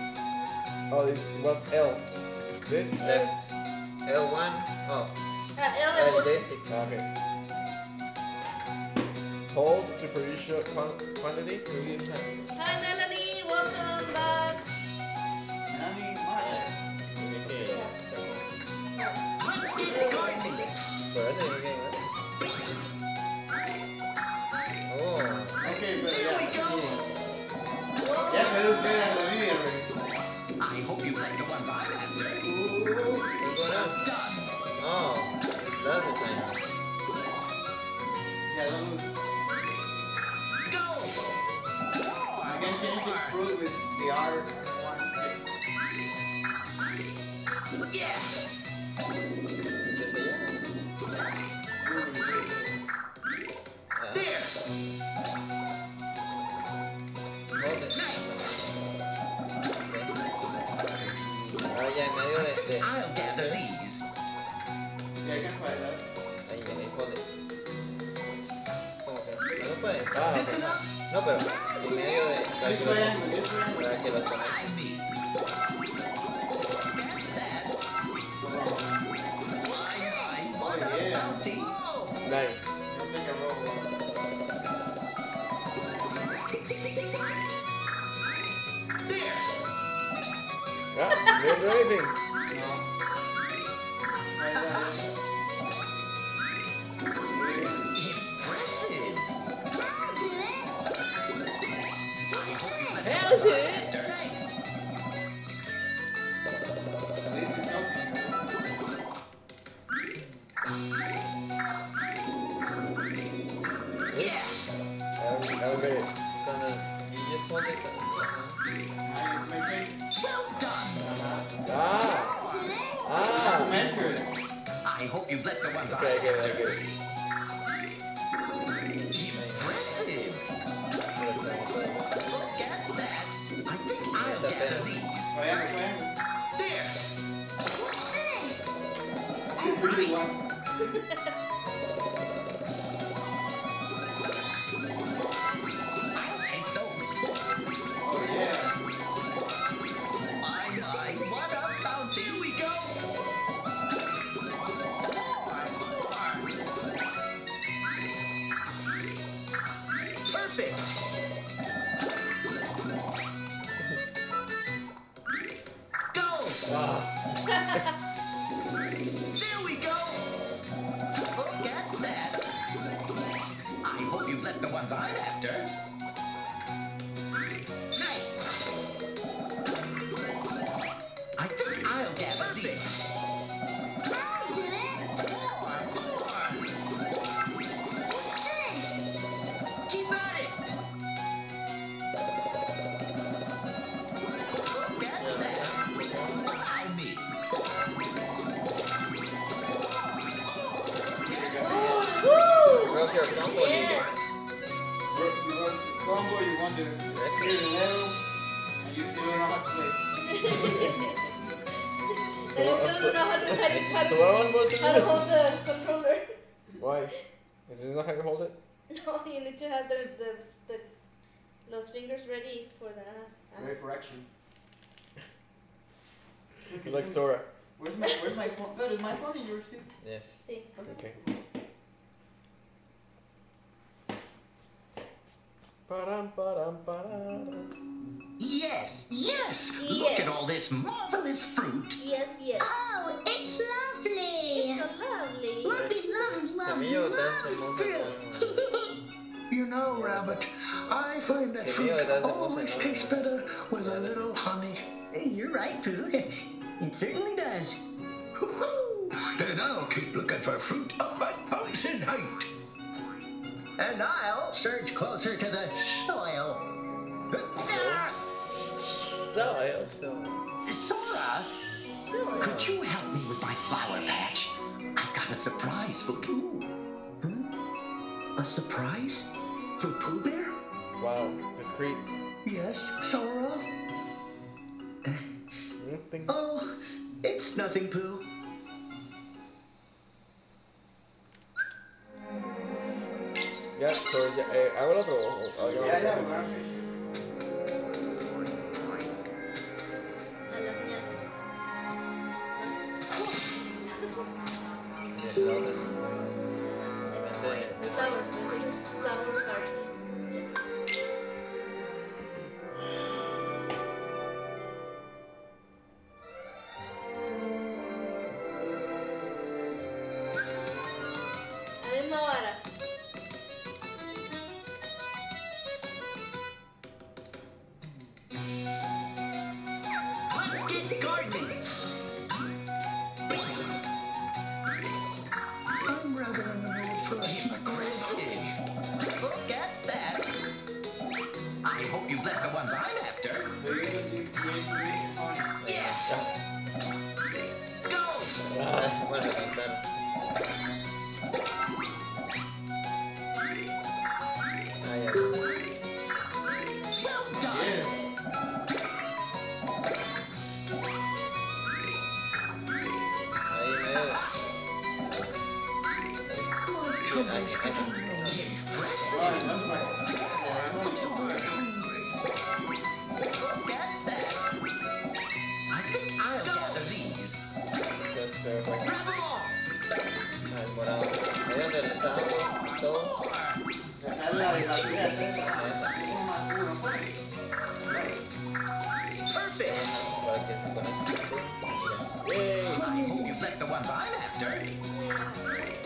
Oh, this what's L? This Left. L1. Oh. Uh, L L and. Okay. Hold to produce your quan- quantity. Hi, Melanie. Welcome Yeah, but it was better than the video. I hope you like the ones I'm after. What's going on? Oh. That's the timer. Yeah, that was. I can change the fruit with the one. Yeah. Enough? No, pero en medio de... And you still don't know how to, how to, how So what am I supposed to how to hold the controller. Why? Is this not how you hold it? No, you need to have the, the, the those fingers ready for the. Uh, Ready for action. You like Sora. Where's my Where's my phone? Good, is my phone in yours too? Yes. see. Okay. Ba-dum, ba-dum, ba-dum. Yes, yes. Look at all this marvelous fruit. Yes, yes. Oh, it's lovely. It's so lovely. Lumpy loves, loves, loves fruit. emocionado. You know, Rabbit, I find that fruit mío, that's the always tastes better with a little honey. You're right, Pooh. It certainly does. Then I'll keep looking for fruit up at Bouncing Height. And I'll surge closer to the soil. Ah! so, I hope so. Sora, could you help me with my flower patch? I've got a surprise for Pooh. Hmm? A surprise? For Pooh Bear? Wow, discreet. Yes, Sora? oh, it's nothing, Pooh. Yeah, so yeah, eh, I'm el otro ojo. Oh, ya, flowers. flowers. flowers. flowers. let the ones I'm after.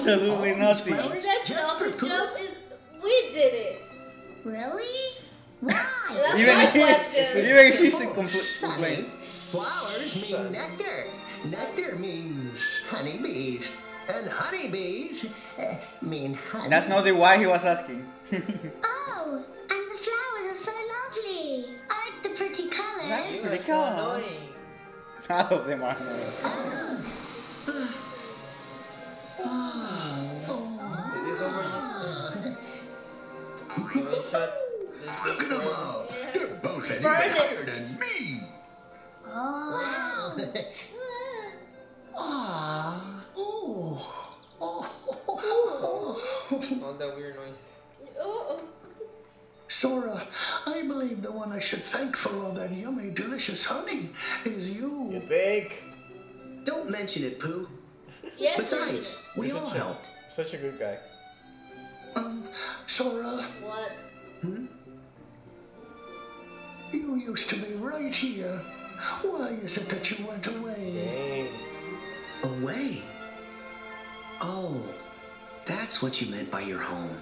Absolutely nothing. that Just for poop. Jump is we did it. Really? Why? even he, even he's a complete. complaint. Flowers mean nectar. Nectar means honeybees. And honeybees uh, mean honey. That's not the why he was asking. oh, and the flowers are so lovely. I like the pretty colors. That's pretty cool. Out of them are. Is this over yet? Can we shut Look at them all. You're both better it. than me. Oh. Ah. Oh. All that weird noise. Oh, Sora, I believe the one I should thank for all that yummy, delicious honey is you. You think? Don't mention it, Pooh. Yes. Besides, we You're all such a- helped. Such a good guy. Um, Sora, What? Hmm? you used to be right here. Why is it that you went away? Dang. Away? Oh, that's what you meant by your home.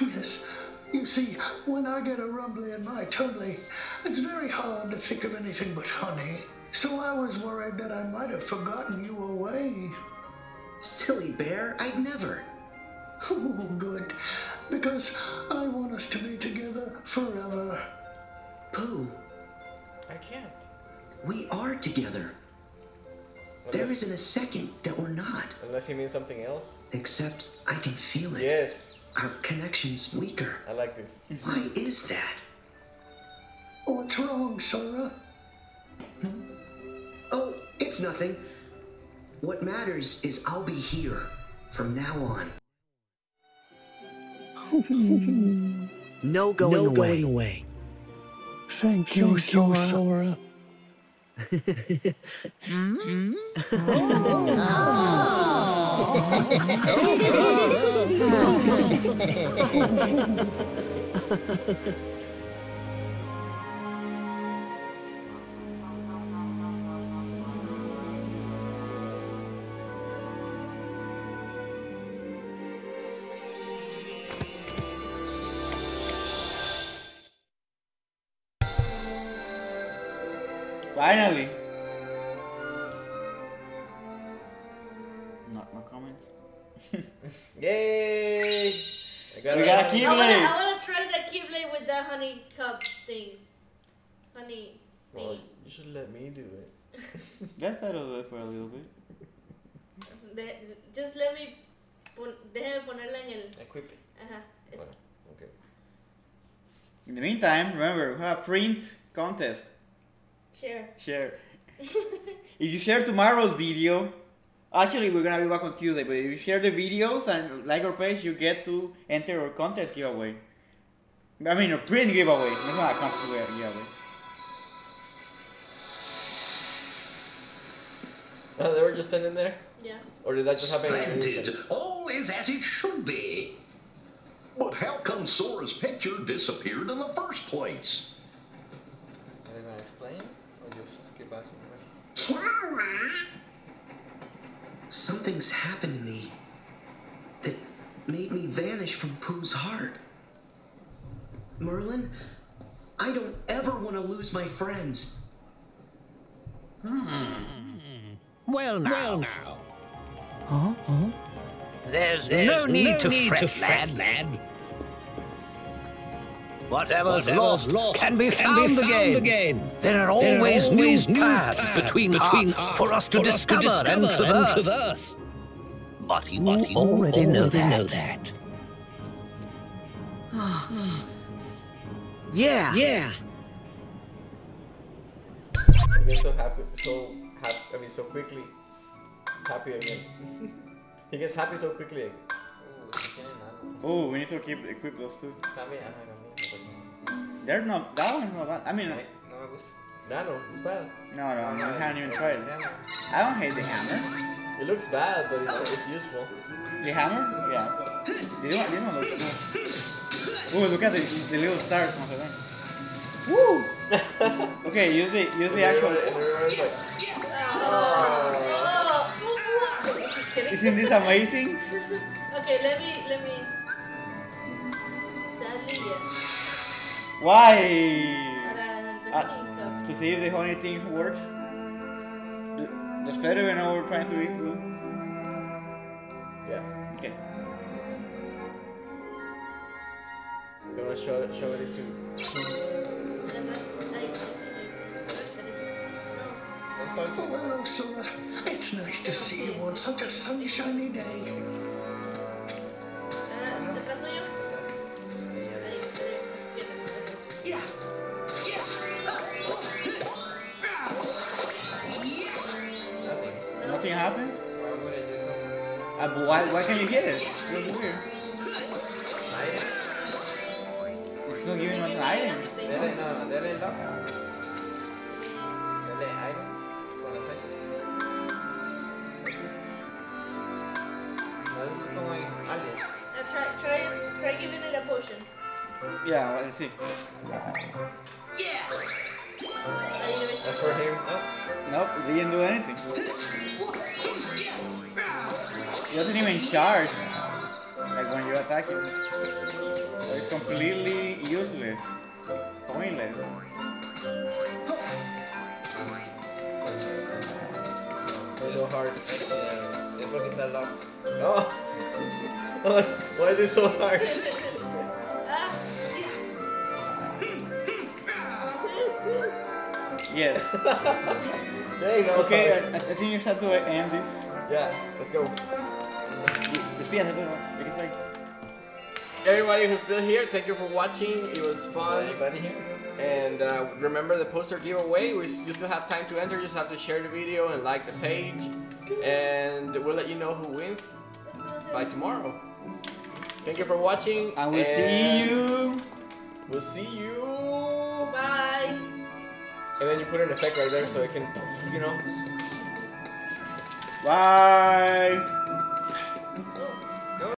Yes. You see, when I get a rumbly in my tummy, it's very hard to think of anything but honey. So I was worried that I might have forgotten you away. Silly bear, I'd never. Oh, good. Because I want us to be together forever. Pooh, I can't. we are together. There Unless- isn't a second that we're not. Unless he means something else. Except I can feel it. Yes. Our connection's weaker. I like this. Why is that? What's wrong, Sora? Hmm? Oh, it's nothing. What matters is I'll be here from now on. No going No away. going away. Thank you, Sora. Finally. honey cup thing. Honey. Well, thingy. you should let me do it. Let that do it for a little bit. De- just let me. Pon, déjame ponerla en el. Equip it. Ajá. es- Bueno, okay. In the meantime, remember, we have a print contest. Share. Share. if you share tomorrow's video, actually we're gonna be back on Tuesday, but if you share the videos and like our page, you get to enter our contest giveaway. I mean, a print giveaway. It's not a contest giveaway. Oh, they were just standing there? Yeah. Or did that just happen Splendid. All is as it should be. But how come Sora's picture disappeared in the first place? Are they gonna explain? Or just keep asking questions? Something's happened to me that made me vanish from Pooh's heart. Merlin, I don't ever want to lose my friends. Hmm. Well now. Well now. Huh? Huh? There's, There's no need, no to, need fret, to fret, lad. Whatever's, Whatever's lost, lost can be, can be found, found again. again. There are There are always, always new new paths, paths between, between hearts hearts for us to, for us to discover, and discover and traverse. traverse. But you, But you already, know, that. know that. Yeah. Yeah. You get so happy, so happy, I mean, so quickly happy again. he gets happy so quickly. Like, oh, si tiene nada. We need to keep equip those two. Cambia, ajá, cambia. They're not. That one's not bad. I mean, No me gusta. Nano, it's bad. no, no, no, I haven't even tried it. I don't hate the hammer. It looks bad, but it's, it's useful. The hammer? Yeah. This one, this one looks cool. Ooh, look at the, the little stars. Vamos a ver. Woo! okay, use the use the actual. And everyone's like, Oh, just kidding. Isn't this amazing? okay, let me let me. Sadly, yes. Why? Para the Uh, to see if the honey thing works. That's better when we're trying to eat blue? yeah. You wanna show it, show it into Pooh's Ven atrás. Ahí. Oh, hello, Sora. It's nice to see you on such a sunshiny day. ¿es detrás suyo? Ahí, Yeah. Nothing happened? Why would I do something? Uh, why, why can't you get it? It's weird. It's not giving us an item. Dele, no, no, dele el lock. Dele item con las flechas. No, eso es como en Aliens. Uh, try, try, try giving it a potion. Yeah, well, let's see. Yeah! debe ser. That's for him. Oh. Nope, they didn't do anything. It doesn't even charge. Like when you're attacking. So it's completely useless. Pointless. It's so hard. Yeah, es porque está locked. Oh. oh. Why is it so hard? Yes. There you go, Okay, I. I think you have to end this. Yeah, let's go. Despídase, pero, ya que estoy. Everybody who's still here, thank you for watching. It was fun. Anybody here? And uh, remember the poster giveaway. We you still have time to enter. You just have to share the video and like the page, and we'll let you know who wins by tomorrow. Thank you for watching. And we'll see you. We'll see you. Bye. And then you put an effect right there so it can, you know. Bye.